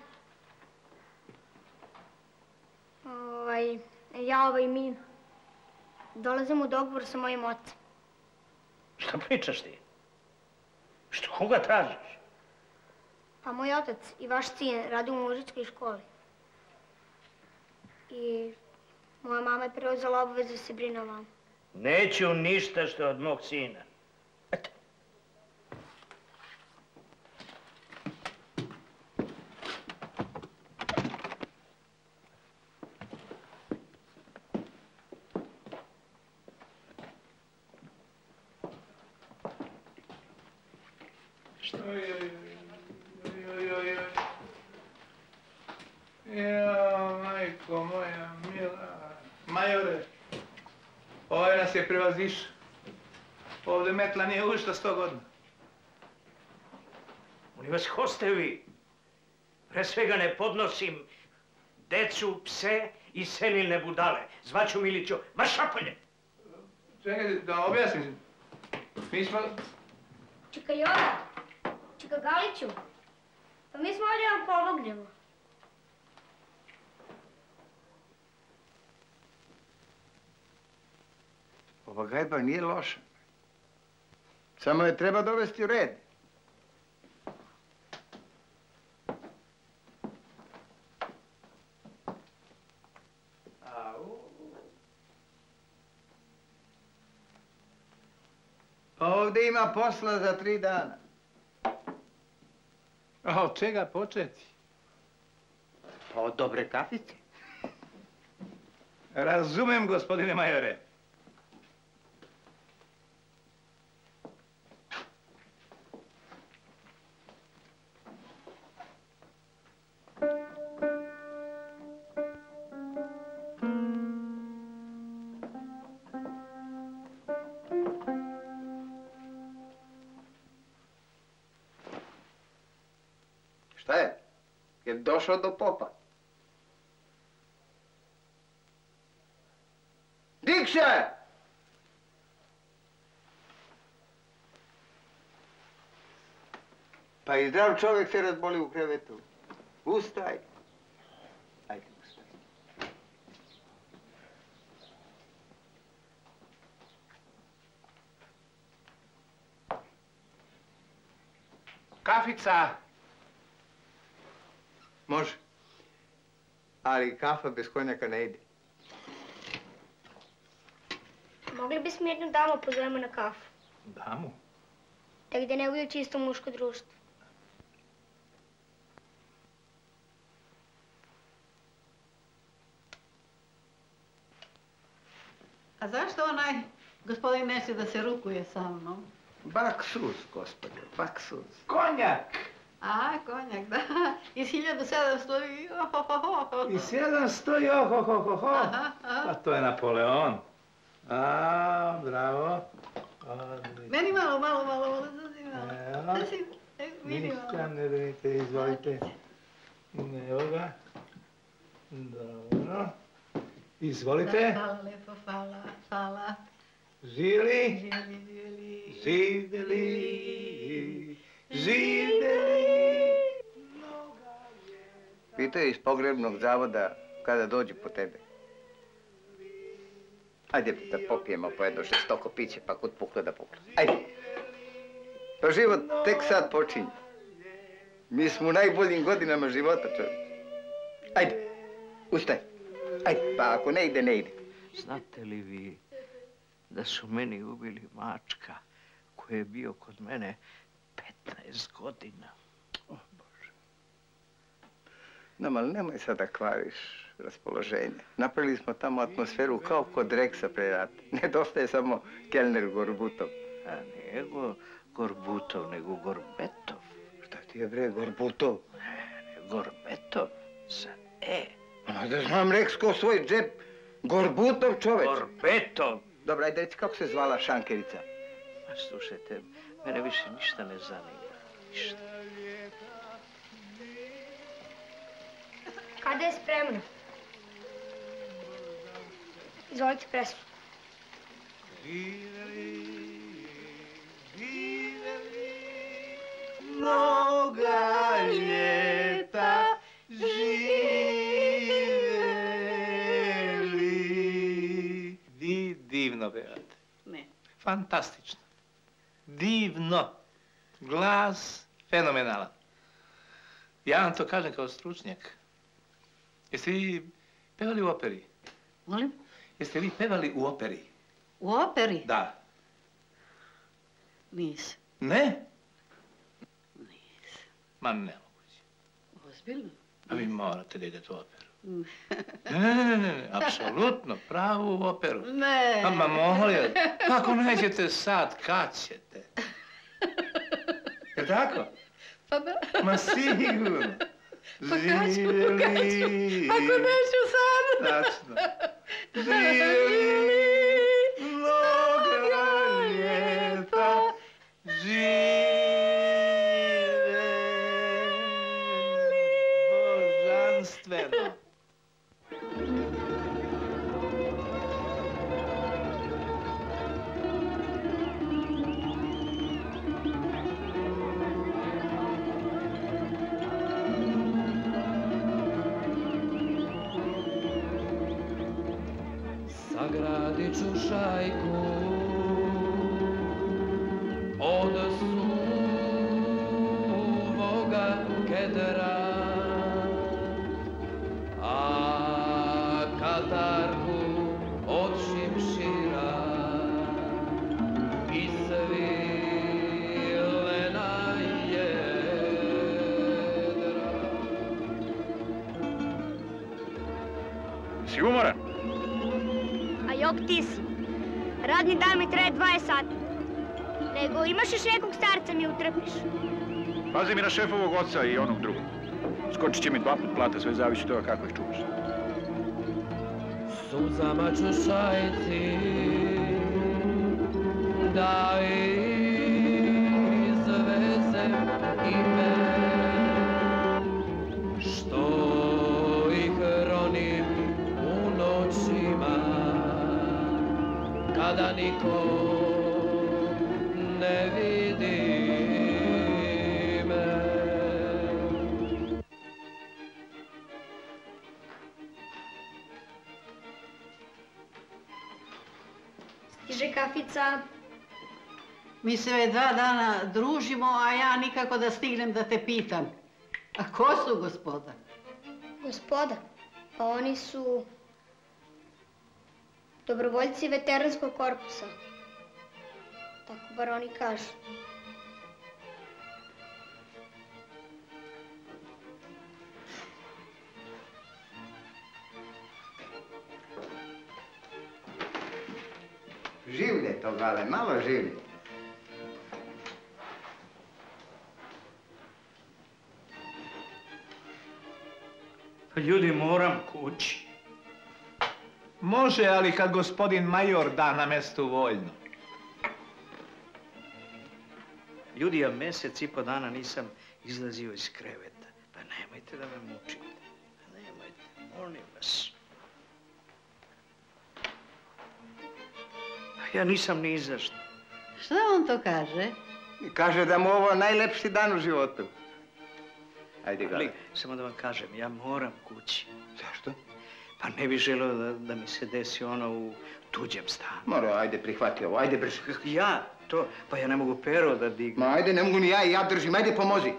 Ovaj, ja ovaj mi dolazim u dogovor sa mojim ocem. Šta pričaš ti? Što, koga tražiš? Pa moj otac i vaš sin radi u mužičkoj školi. I moja mama je preuzela obavezu da se brine o vama. Neću ništa što je od mog sina. Oj, oj, oj, oj, oj, oj. Ja, majko moja mila. Majore, ovaj nas je prevaziš. Ovdje metla nije ušla sto godina. Oni vas ko ste vi? Pre svega ne podnosim decu, pse i senilne budale. Zvaću Miliću, marš napolje! Čekaj, da objasnim. Mi smo... Čika Jora, čika Galiću, pa mi smo ovdje vam pomognemo. Ova gajba nije loša. Samo je treba dovesti u red. Ovdje ima posla za tri dana. A od čega početi? Pa od dobre kafice. Razumem, gospodine majore. Došao do popa? Dikše! Pa i zdrav čovjek se razboli u krevetu. Ustaj. Ajde, ustaj. Kafica! Може. Али кафа без коняка не иде. Могли би сме една дама позовем на кафа? Даму? Так да не бъде чисто мъжко дружество. A zašto onaj gospodin neće da se rukuje sa Баксус. Baksuz, gospodin, baksuz. Konjak! A, konjak, da. Iz 1700 i... ohohoho. I 700 i oho, ho, ho, ho. Aha, A aha. to je Napoleon. A, bravo. Odlično. Meni malo, malo, malo, malo. Sasvim, e, Ništa malo. ne brinite, izvolite. Evo ga. Dobro. Izvolite. Da, hvala lepo, hvala, hvala. Žili. Želi, želi. Živeli. Živeli. Pitaju iz pogrebnog zavoda kada dođu po tebe. Ajde da popijemo po jedno šestoko piće pa kod pukle da pukle. Ajde. Pa život tek sad počinje. Mi smo u najboljim godinama života, čovječ. Ajde, ustaj. Ajde, pa ako ne ide, ne ide. Znate li vi da su meni ubili mačka koji je bio kod mene 15 godina? Nam, ali nemoj sada kvariš raspoloženje. Napravili smo tamo atmosferu kao kod Reksa pre rata. Nedostaje samo kelner Gorbutov. A nije go Gorbutov, nego Gorbetov. Šta ti je bre, Gorbutov? Ne, Gorbetov sa E. Ma da znam Reks ko svoj džep. Gorbutov čoveč. Gorbetov! Dobro, ajde reci kako se zvala šankerica. Ma slušajte, mene više ništa ne zanima. Ništa. Kada je spremno? Izvolite presu. Mnoga ljeta živeli. Vi divno pevate. Ne. Fantastično. Divno. Glas fenomenalan. Ja vam to kažem kao stručnjak. Jeste vi pevali u operi? Molim? Jeste vi pevali u operi? U operi? Da. Nisam. Ne? Ma ne. Ozbiljno? A vi morate da idete u operu. Ne, ne, ne, ne, ne, apsolutno, pravu operu. Ne. A ma molim, ako nećete sad, kad ćete? Je tako? Pa da. Ma sigurno. Pa kad ću, kad ću? Živjeli. Šajku od suvoga kedra, a katarku od šimšira i svilena jedra. Si umoran? A jok ti si. Radni dan mi traje 20 sati. Nego imaš još nekog starca mi utrpiš. Pazi mi na šefovog oca i onog drugog. Skočit će mi dva put plata, sve zavisi od toga kako ih čuvaš. Suzama ću šajci da izvezem niko ne vidi me. Stiže kafica. Mi se već dva dana družimo, a ja nikako da stignem da te pitam. A ko su gospoda? Gospoda, pa oni su dobrovoljci veteranskog korpusa. Tako bar oni kažu. Življe to, Gale, malo življe. Pa ljudi, moram kući. Može, ali kad gospodin major da na mestu voljno. Ljudi, ja mjesec i po dana nisam izlazio iz kreveta. Pa nemojte da me mučite. Pa nemojte, molim vas. Ja nisam ni za što. Šta on to kaže? Kaže da mu ovo najlepši dan u životu. Ajde. Ali, samo da vam kažem, ja moram kući. Zašto? Pa ne bih želeo da, da mi se desi ono u tuđem stanu. Moro, ajde, prihvati ovo, ajde brže. Ja? To? Pa ja ne mogu pero da dignem. Ma ajde, ne mogu ni ja i ja držim, ajde pomozi.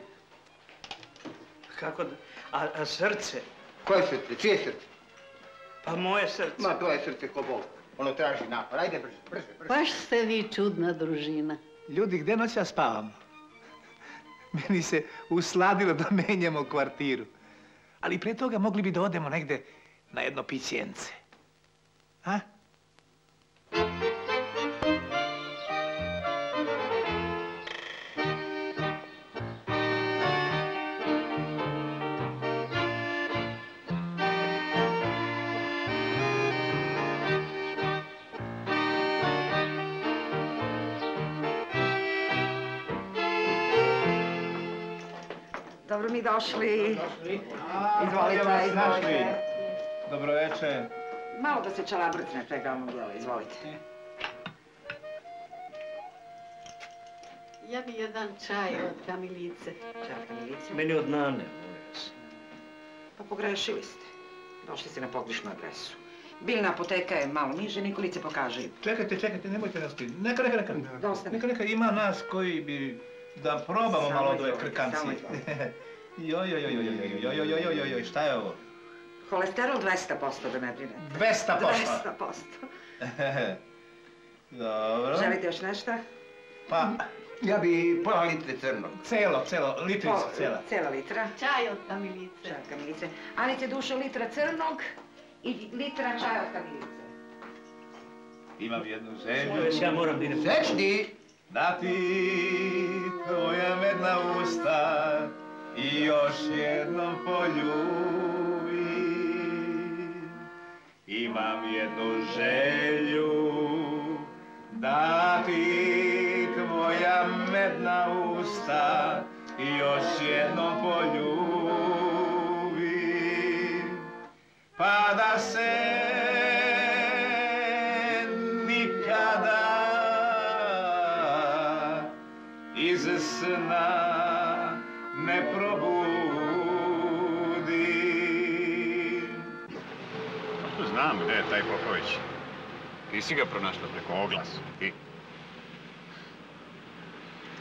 Kako da... A, a srce? Koje srce? Čije srce? Pa moje srce. Ma to je srce ko Bog. Ono traži napor, ajde brže, brže, brže. Baš ste vi čudna družina. Ljudi, gdje noća spavamo? Meni se usladilo da menjamo kvartiru. Ali pre toga mogli bi da odemo negde na jedno pićence. A? Dobro mi došli. Izvolite, izvolite. Dobro večer. Malo da se čalabrcne pegalno djelo, izvolite. Ja bi jedan čaj od kamilice. Čaj kamilice. Meni od nane. Pa pogrešili ste. Došli ste na pogrešnu adresu. Biljna apoteka je malo niže, Nikolice pokaže. Čekajte, čekajte, nemojte nas pitati. Neka, neka, neka. Dosta mi. Neka, neka, ima nas koji bi da probamo Samo malo od ove krkancije. samo izvolite. Joj, joj, joj, joj, joj, joj, joj, joj, joj, joj, šta je ovo? Holesterol 200% da ne brinete. 200%. 200%. Dobro. Želite još nešto? Pa, Ja bi pola litre crnog. celo, celo, litrica, cela. Cela litra. Čaj od kamilice. Čaj od kamilice. Anite dušo litra crnog i litra čaja od kamilice. Imam jednu vas, ja moram da idem. Sečni! Da ti tvoja medna usta i još jednom poljubim. Imam jednu želju da ti tvoja medna usta još jednom poljubim. Pa da se taj Popović. Ti si ga pronašla preko oglasa. Ti.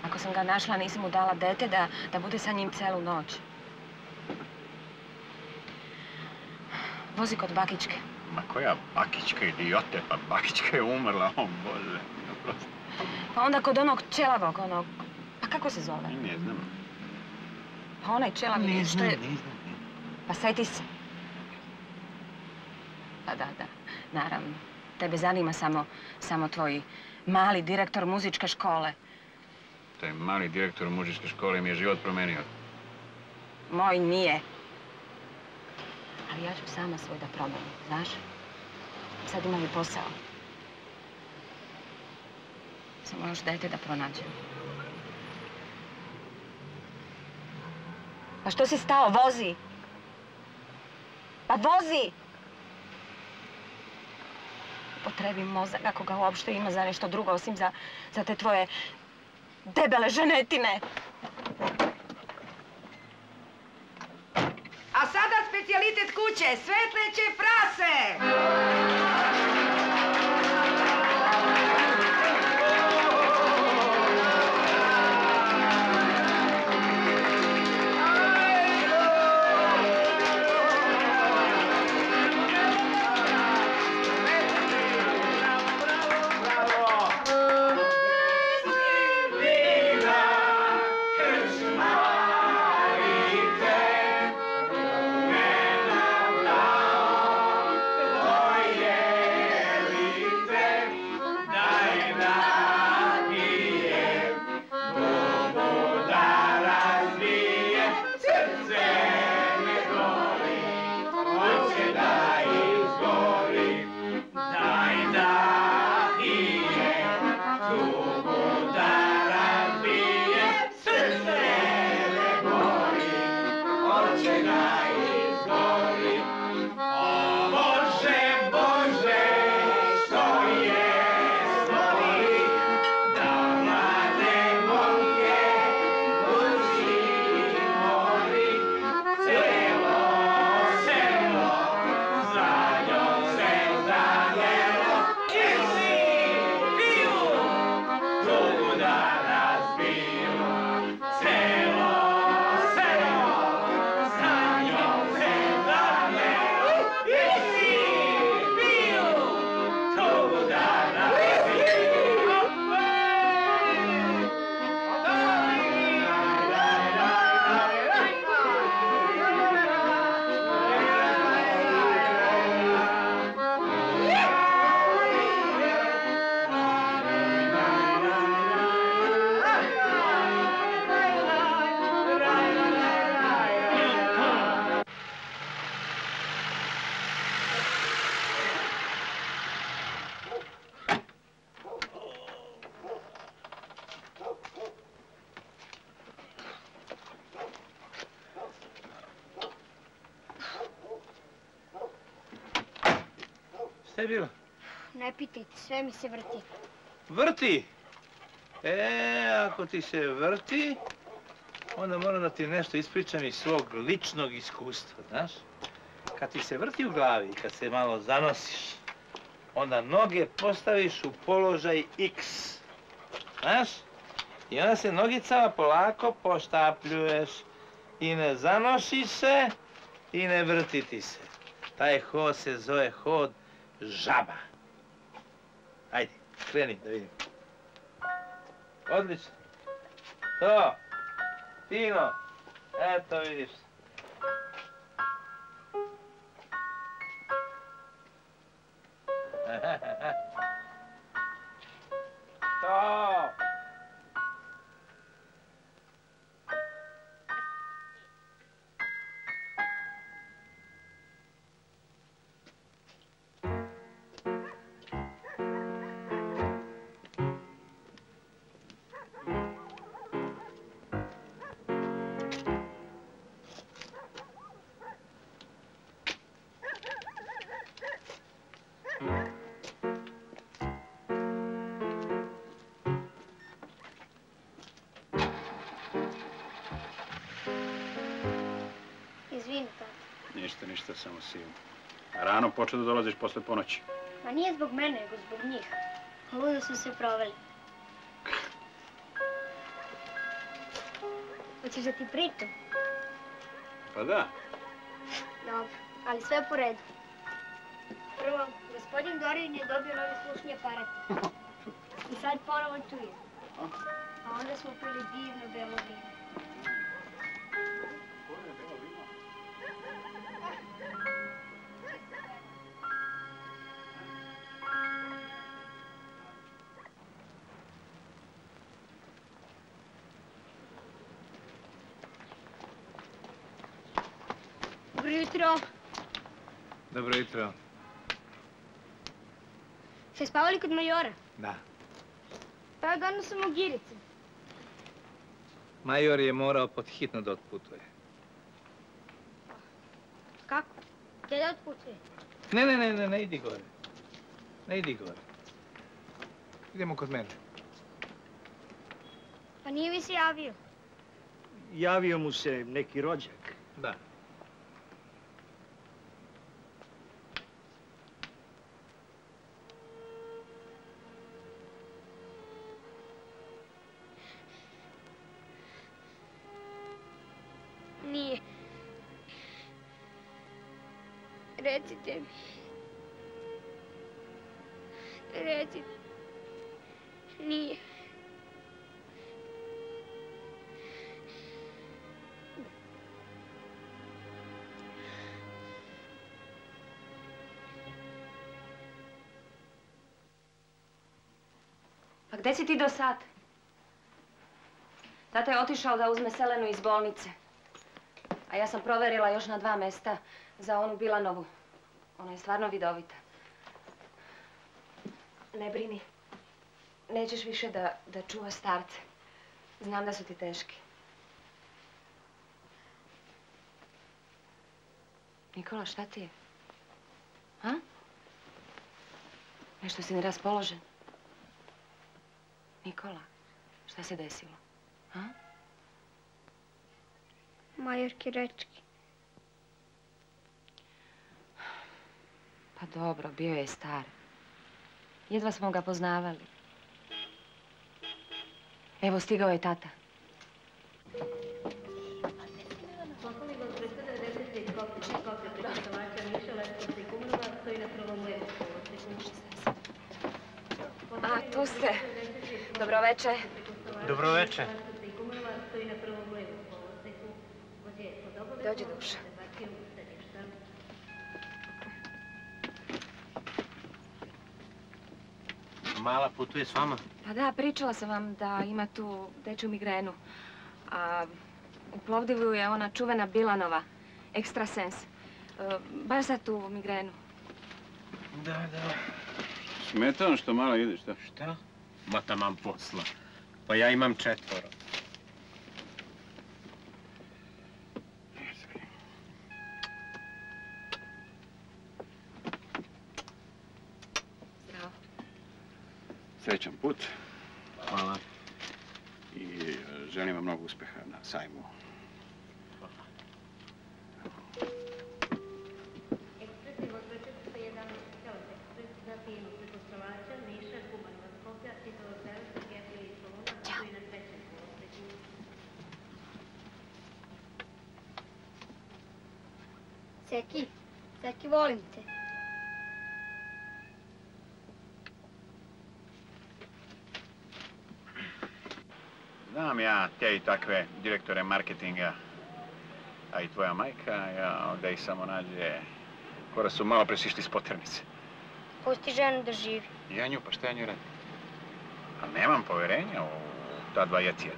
Ako sam ga našla, nisam mu dala dete da, da bude sa njim celu noć. Vozi kod bakičke. Ma koja bakička idiote, pa bakička je umrla, o Bože. Pa onda kod onog čelavog, onog... Pa kako se zove? Ne znam. Pa onaj čelavi Ne što znam, je... ne znam. Pa seti se. Pa da, da, naravno. Tebe zanima samo, samo tvoj mali direktor muzičke škole. Taj mali direktor mužičke škole mi je život promenio. Moj nije. Ali ja ću sama svoj da promenim, znaš? Sad imam i posao. Samo još dete da pronađem. Pa što si stao? Vozi! Pa vozi! Potrebi mozak ako ga uopšte ima za nešto drugo osim za, za te tvoje debele ženetine. A sada specijalitet kuće, svetleće prase! Sve mi se vrti. Vrti? E, ako ti se vrti, onda moram da ti nešto ispričam iz svog ličnog iskustva, znaš? Kad ti se vrti u glavi, kad se malo zanosiš, onda noge postaviš u položaj X, znaš? I onda se nogicama polako poštapljuješ i ne zanošiš se i ne vrti ti se. Taj hod se zove hod žaba. Kreni da vidim. Odlično. To. Fino. Eto vidiš. To. Ništa, ništa, samo si rano počeo da dolaziš posle ponoći. Ma nije zbog mene, nego zbog njih. Ludo su se proveli. Hoćeš da ti pričam? Pa da. Dobro, ali sve po redu. Prvo, gospodin Dorin je dobio novi slušni aparat. I sad ponovo čuje. A onda smo pili divno belo vino. Jutro. Dobro jutro. Ste spavali kod majora? Da. Pa ja danas sam u Girici. Major je morao pod hitno da otputuje. Kako? Gdje da otputuje? Ne, ne, ne, ne, ne idi gore. Ne idi gore. Idemo kod mene. Pa nije mi se javio. Javio mu se neki rođak. Da. Recite. Nije. Pa gdje si ti do sad? Tata je otišao da uzme Selenu iz bolnice. A ja sam proverila još na dva mesta za onu Bilanovu. Ona je stvarno vidovita. Ne brini. Nećeš više da, da čuvaš starce. Znam da su ti teški. Nikola, šta ti je? A? Nešto si neraspoložen. Nikola, šta se desilo? A? Major Kirečki. Pa dobro, bio je star. Jedva smo ga poznavali. Evo, stigao je tata. A, tu ste. Dobro večer. Dobro večer. Dođi, duša. Mala putuje s vama? Pa da, pričala sam vam da ima tu dečju migrenu. A u Plovdivu je ona čuvena Bilanova, ekstrasens. E, baš za tu migrenu. Da, da. Smeta vam što mala ide, šta? Šta? Ma taman posla. Pa ja imam četvoro. Srećan put Hvala. i e, želim vam mnogo uspeha na sajmu. Seki, Seki, volim te. Znam ja te i takve direktore marketinga, a i tvoja majka, ja, da ih samo nađe, kora su malo presišli s poternice. Pusti ženu da živi. Ja nju, pa šta ja nju radim? A nemam poverenja u ta dva jecija.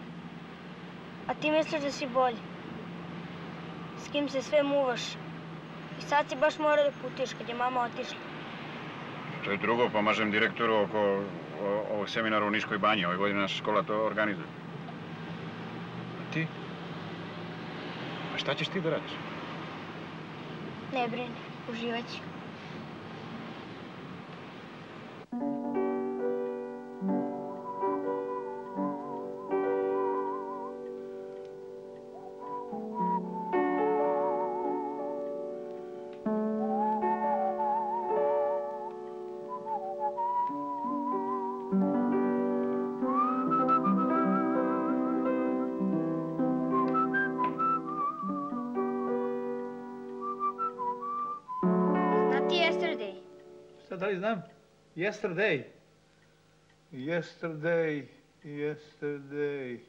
A ti misliš da si bolji? S kim se sve muvaš? I sad si baš morao da putuješ kad je mama otišla. To je drugo, pomažem direktoru oko ovog seminara u Niškoj banji. Ove godine naša škola to organizuje. A ti? A šta ćeš ti da radiš? Ne brini, uživat ću. Yesterday. Yesterday, yesterday.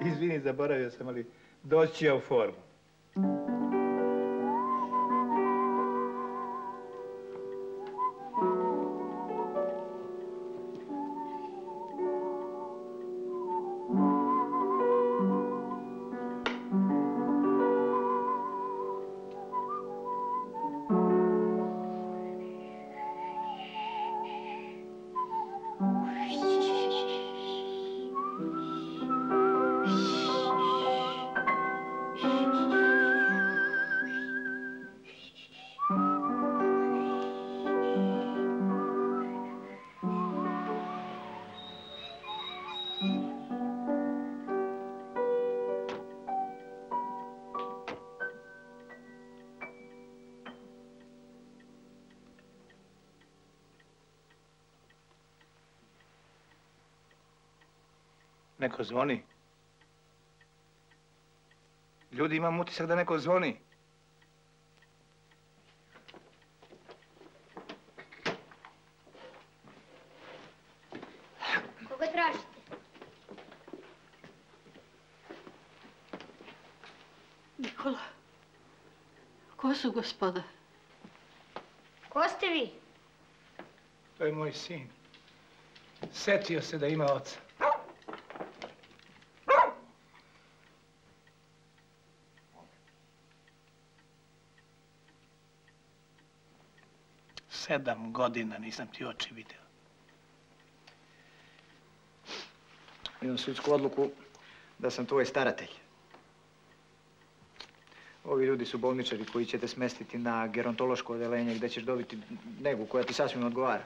Izvini, zaboravio sam, ali doći ja u formu. Neko zvoni. Ljudi, imam utisak da neko zvoni. Koga tražite? Nikola, ko su gospoda? Ko ste vi? To je moj sin. Setio se da ima oca. Sedam godina nisam ti oči vidio. Imam sudsku odluku da sam tvoj staratelj. Ovi ljudi su bolničari koji će te smestiti na gerontološko odelenje gdje ćeš dobiti negu koja ti sasvim odgovara.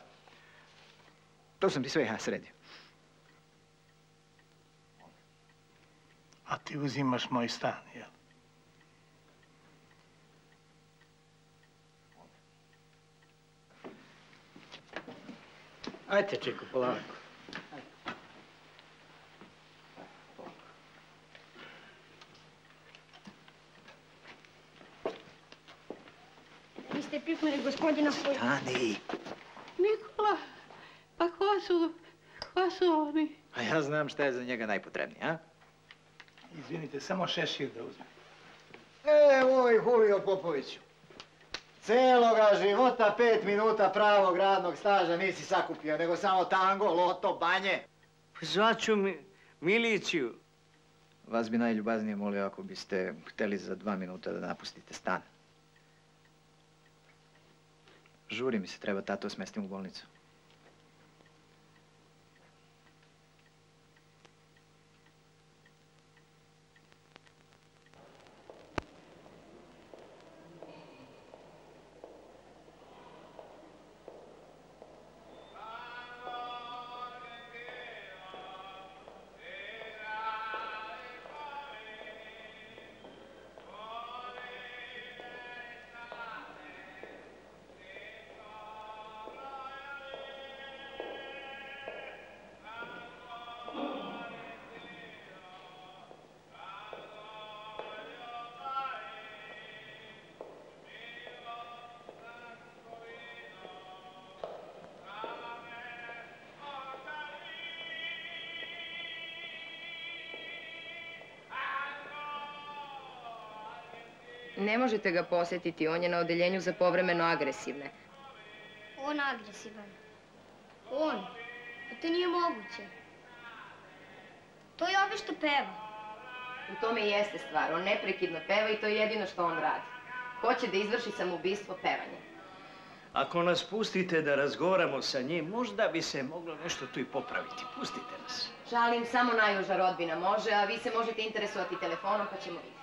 To sam ti sve ja sredio. A ti uzimaš moj stan, jel? Ajde, Čeko, polako. Vi ste piknuli gospodina koji... Stani. Nikola, pa ko su, ko su oni? A ja znam šta je za njega najpotrebnije, a? Izvinite, samo šešir da uzmem. E, moj Julio Popoviću. Celoga života pet minuta pravog radnog staža nisi sakupio, nego samo tango, loto, banje. Zvaću mi miliciju. Vas bi najljubaznije molio ako biste htjeli za dva minuta da napustite stan. Žuri mi se, treba tato smestim u bolnicu. Ne možete ga posjetiti, on je na odeljenju za povremeno agresivne. On agresivan. On? Pa to nije moguće. To je ove što peva. U tome i jeste stvar, on neprekidno peva i to je jedino što on radi. Hoće da izvrši samoubistvo pevanjem. Ako nas pustite da razgovaramo sa njim, možda bi se moglo nešto tu i popraviti. Pustite nas. Žalim, samo najuža rodbina može, a vi se možete interesovati telefonom pa ćemo vidjeti.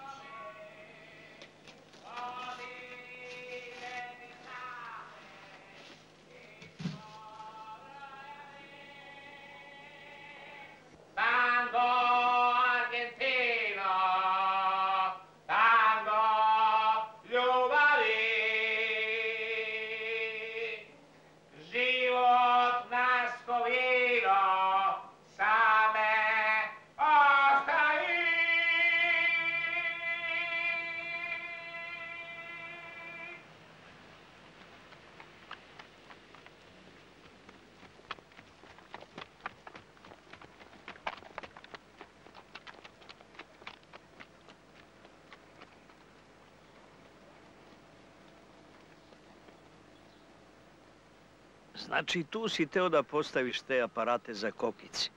Znači, tu si teo da postaviš te aparate za kokice.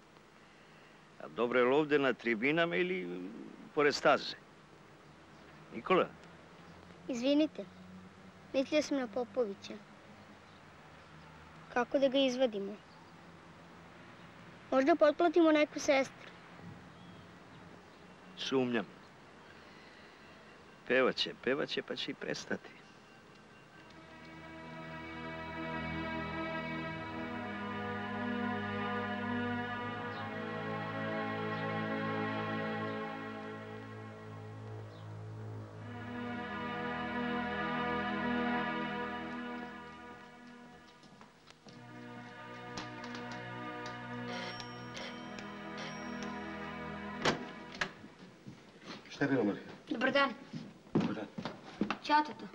A dobro je li ovdje na tribinama ili pored staze? Nikola, Izvinite, mislio sam na Popovića. Kako da ga izvadimo? Možda potplatimo neku sestru. sumnjam. Pevaće, pevaće pa će i prestati.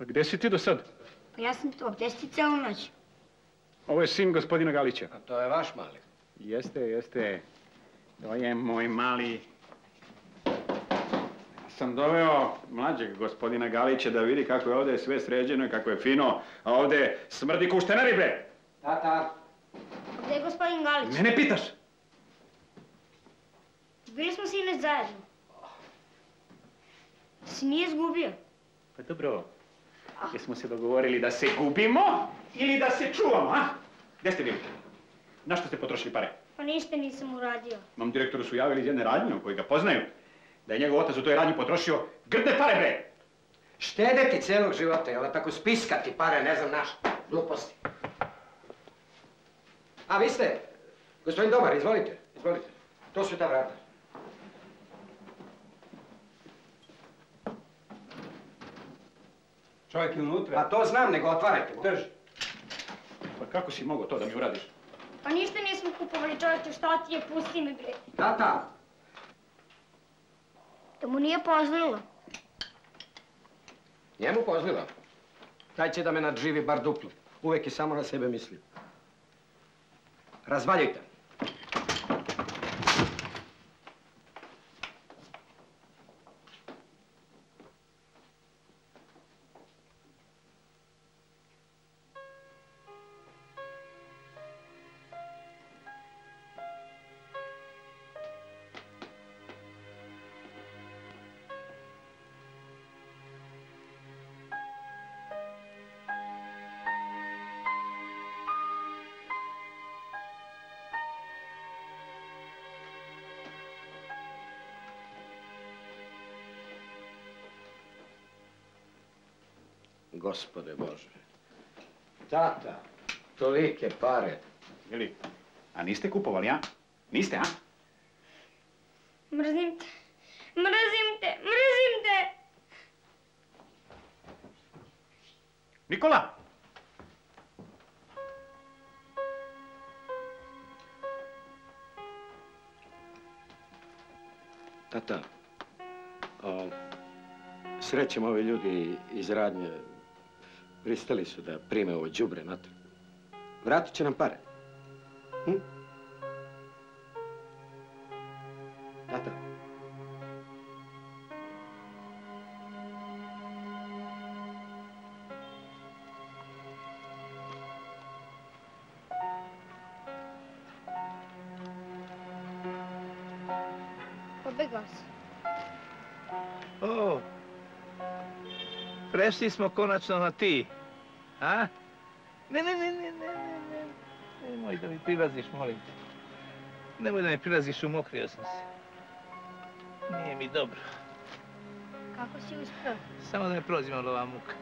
Pa gdje si ti do sad? Pa ja sam tu, gdje si ti celu noć? Ovo je sin gospodina Galića. A to je vaš mali. Jeste, jeste. To je moj mali... Ja sam doveo mlađeg gospodina Galića da vidi kako je ovdje sve sređeno i kako je fino, a ovdje smrdi kuštena ribe. Tata. Gdje je gospodin Galić? Mene pitaš? Bili smo sinoć zajedno. Si nije izgubio? Pa dobro, jesmo se dogovorili da se gubimo ili da se čuvamo, a? Gdje ste bili? Na što ste potrošili pare? Pa ništa nisam uradio. Mam direktoru su javili iz jedne radnje u kojoj ga poznaju, da je njegov otac u toj radnji potrošio grdne pare, bre! Štedeti celog života, jel da tako spiskati pare, ne znam na što. Gluposti. A vi ste, gospodin Domar, izvolite, izvolite. To su ta vrata. Čovjek je unutra. A to znam, nego otvarajte, drži. Pa kako si mogao to da mi uradiš? Pa ništa nismo kupovali čovječe, šta ti je, pusti me bre. Tata, Da mu nije pozlilo. njemu pozlila. Taj će da me nadživi bar duplo. Uvijek je samo na sebe mislio. Razvaljujte. Gospode Bože. Tata, tolike pare. Jeli? A niste kupovali, a? Niste, a? Mrzim te. Mrzim te, mrzim te. Nikola! Tata, o, srećem ovi ljudi iz radnje. Pristali su da prime ovo đubre natrag. Vratit će nam pare. Hm? Prešli smo konačno na ti. A? Ne, ne, ne, ne, ne, ne, ne. Nemoj da mi prilaziš, molim te. Nemoj da mi prilaziš, umokrio sam se. Nije mi dobro. Kako si uspio? Samo da me prođe malo ova muka.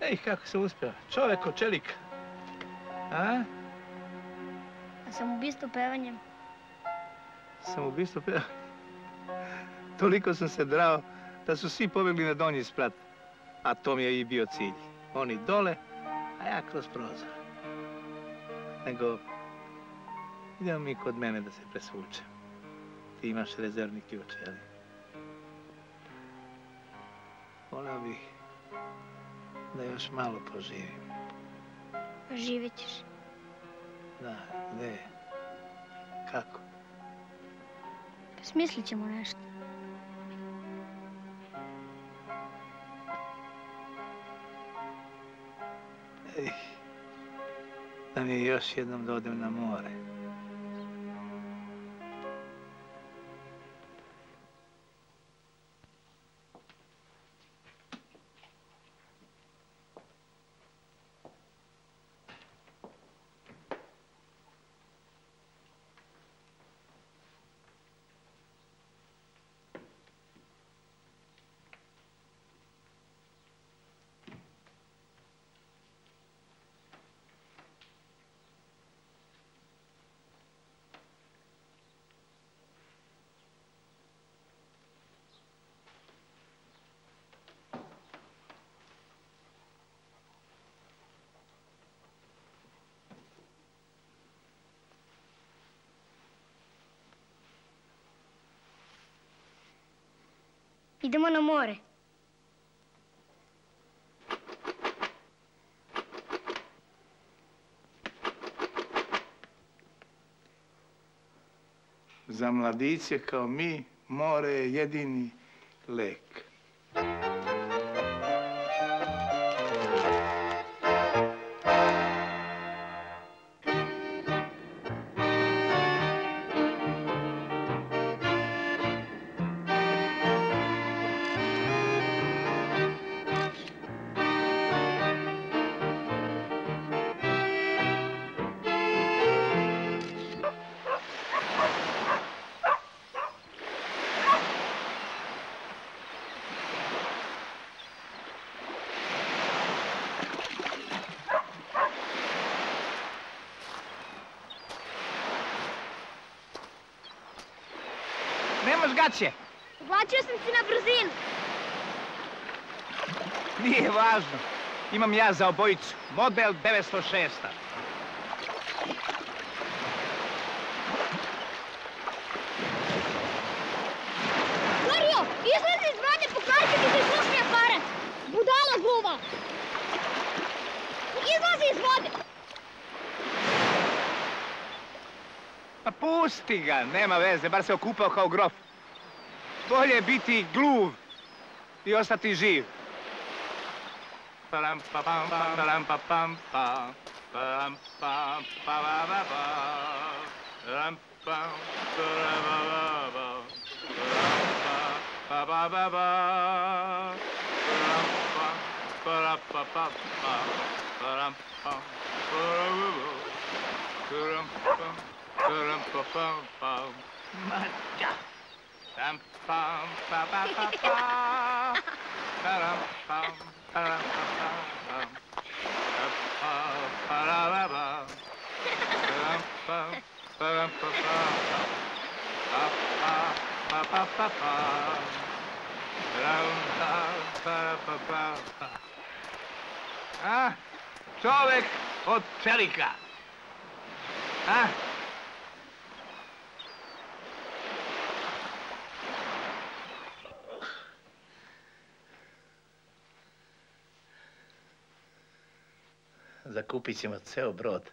Ej, kako sam uspio. Čovek od čelika. A? A sam ubistvo pevanjem. Sam ubistvo peo. Toliko sam se drao da su svi pobjegli na donji sprat. A to mi je i bio cilj. Oni dole, a ja kroz prozor. Nego, idemo mi kod mene da se presvučem. Ti imaš rezervni ključ, jel? Voleo bih da još malo poživim. Živjet ćeš. Da, gde? Kako? Pa smislit ćemo nešto. Još jednom da odem na more. Idemo na more. Za mladiće kao mi, more je jedini lek. Gaće? Oblačio sam se na brzinu. Nije važno. Imam ja za obojicu. Model 906. Mario, izlazi iz vode, pokaži mi svoj slušni aparat. Budala gluva. Izlazi iz vode. Pa pusti ga, nema veze, bar se okupao kao grof. Bolje je biti gluv i ostati živ. Param A? Čovek od čelika. A? Zakupit ćemo ceo brod.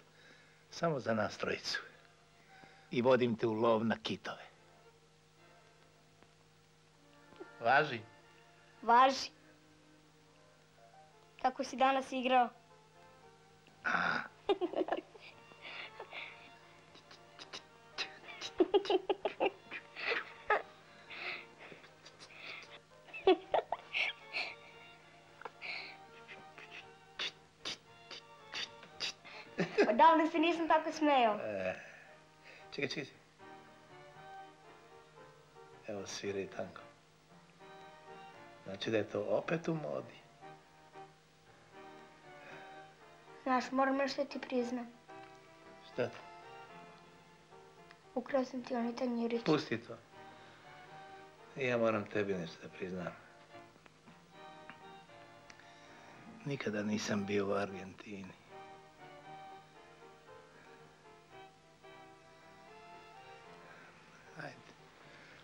Samo za nas trojicu. I vodim te u lov na kitove. Važi? Važi. Kako si danas igrao? Odavno se nisam tako smejao. E, čekaj, čekaj. Evo sviraj tango. Znači da je to opet u modi. Znaš, moram nešto ti priznam. Šta to? Ukrao sam ti onaj tanjirić. Pusti to. Ja moram tebi nešto da priznam. Nikada nisam bio u Argentini.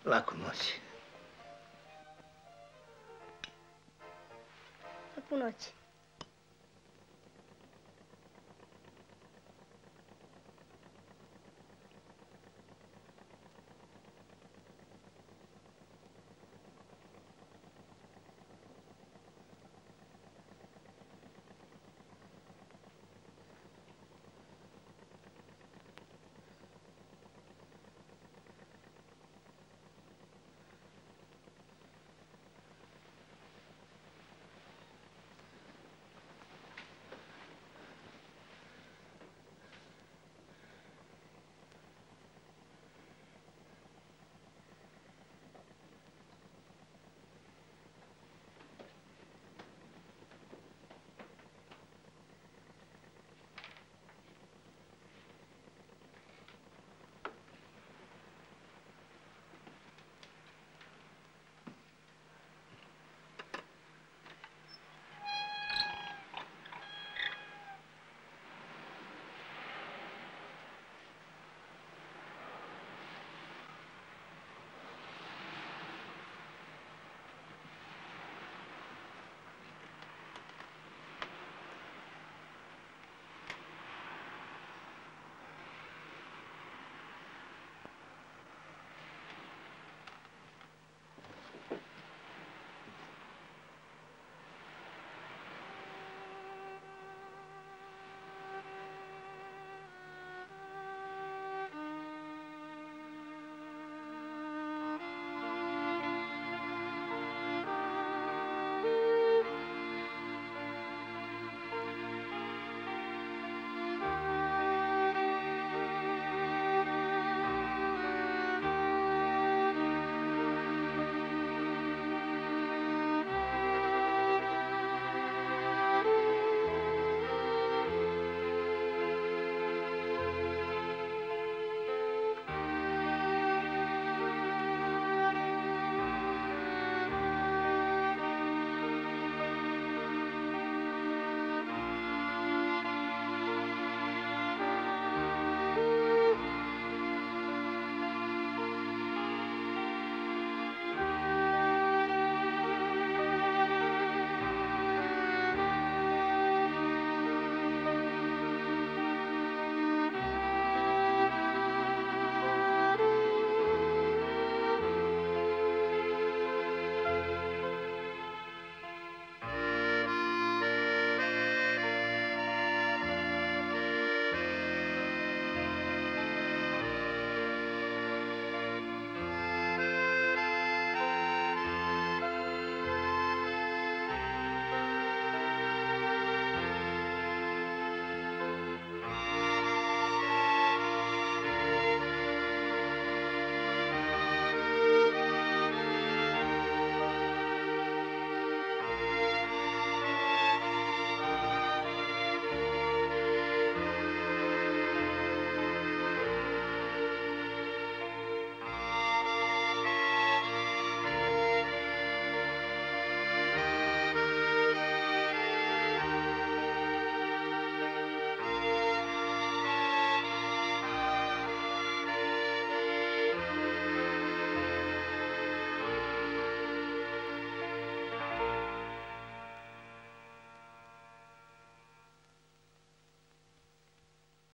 lá com nós. Com noite.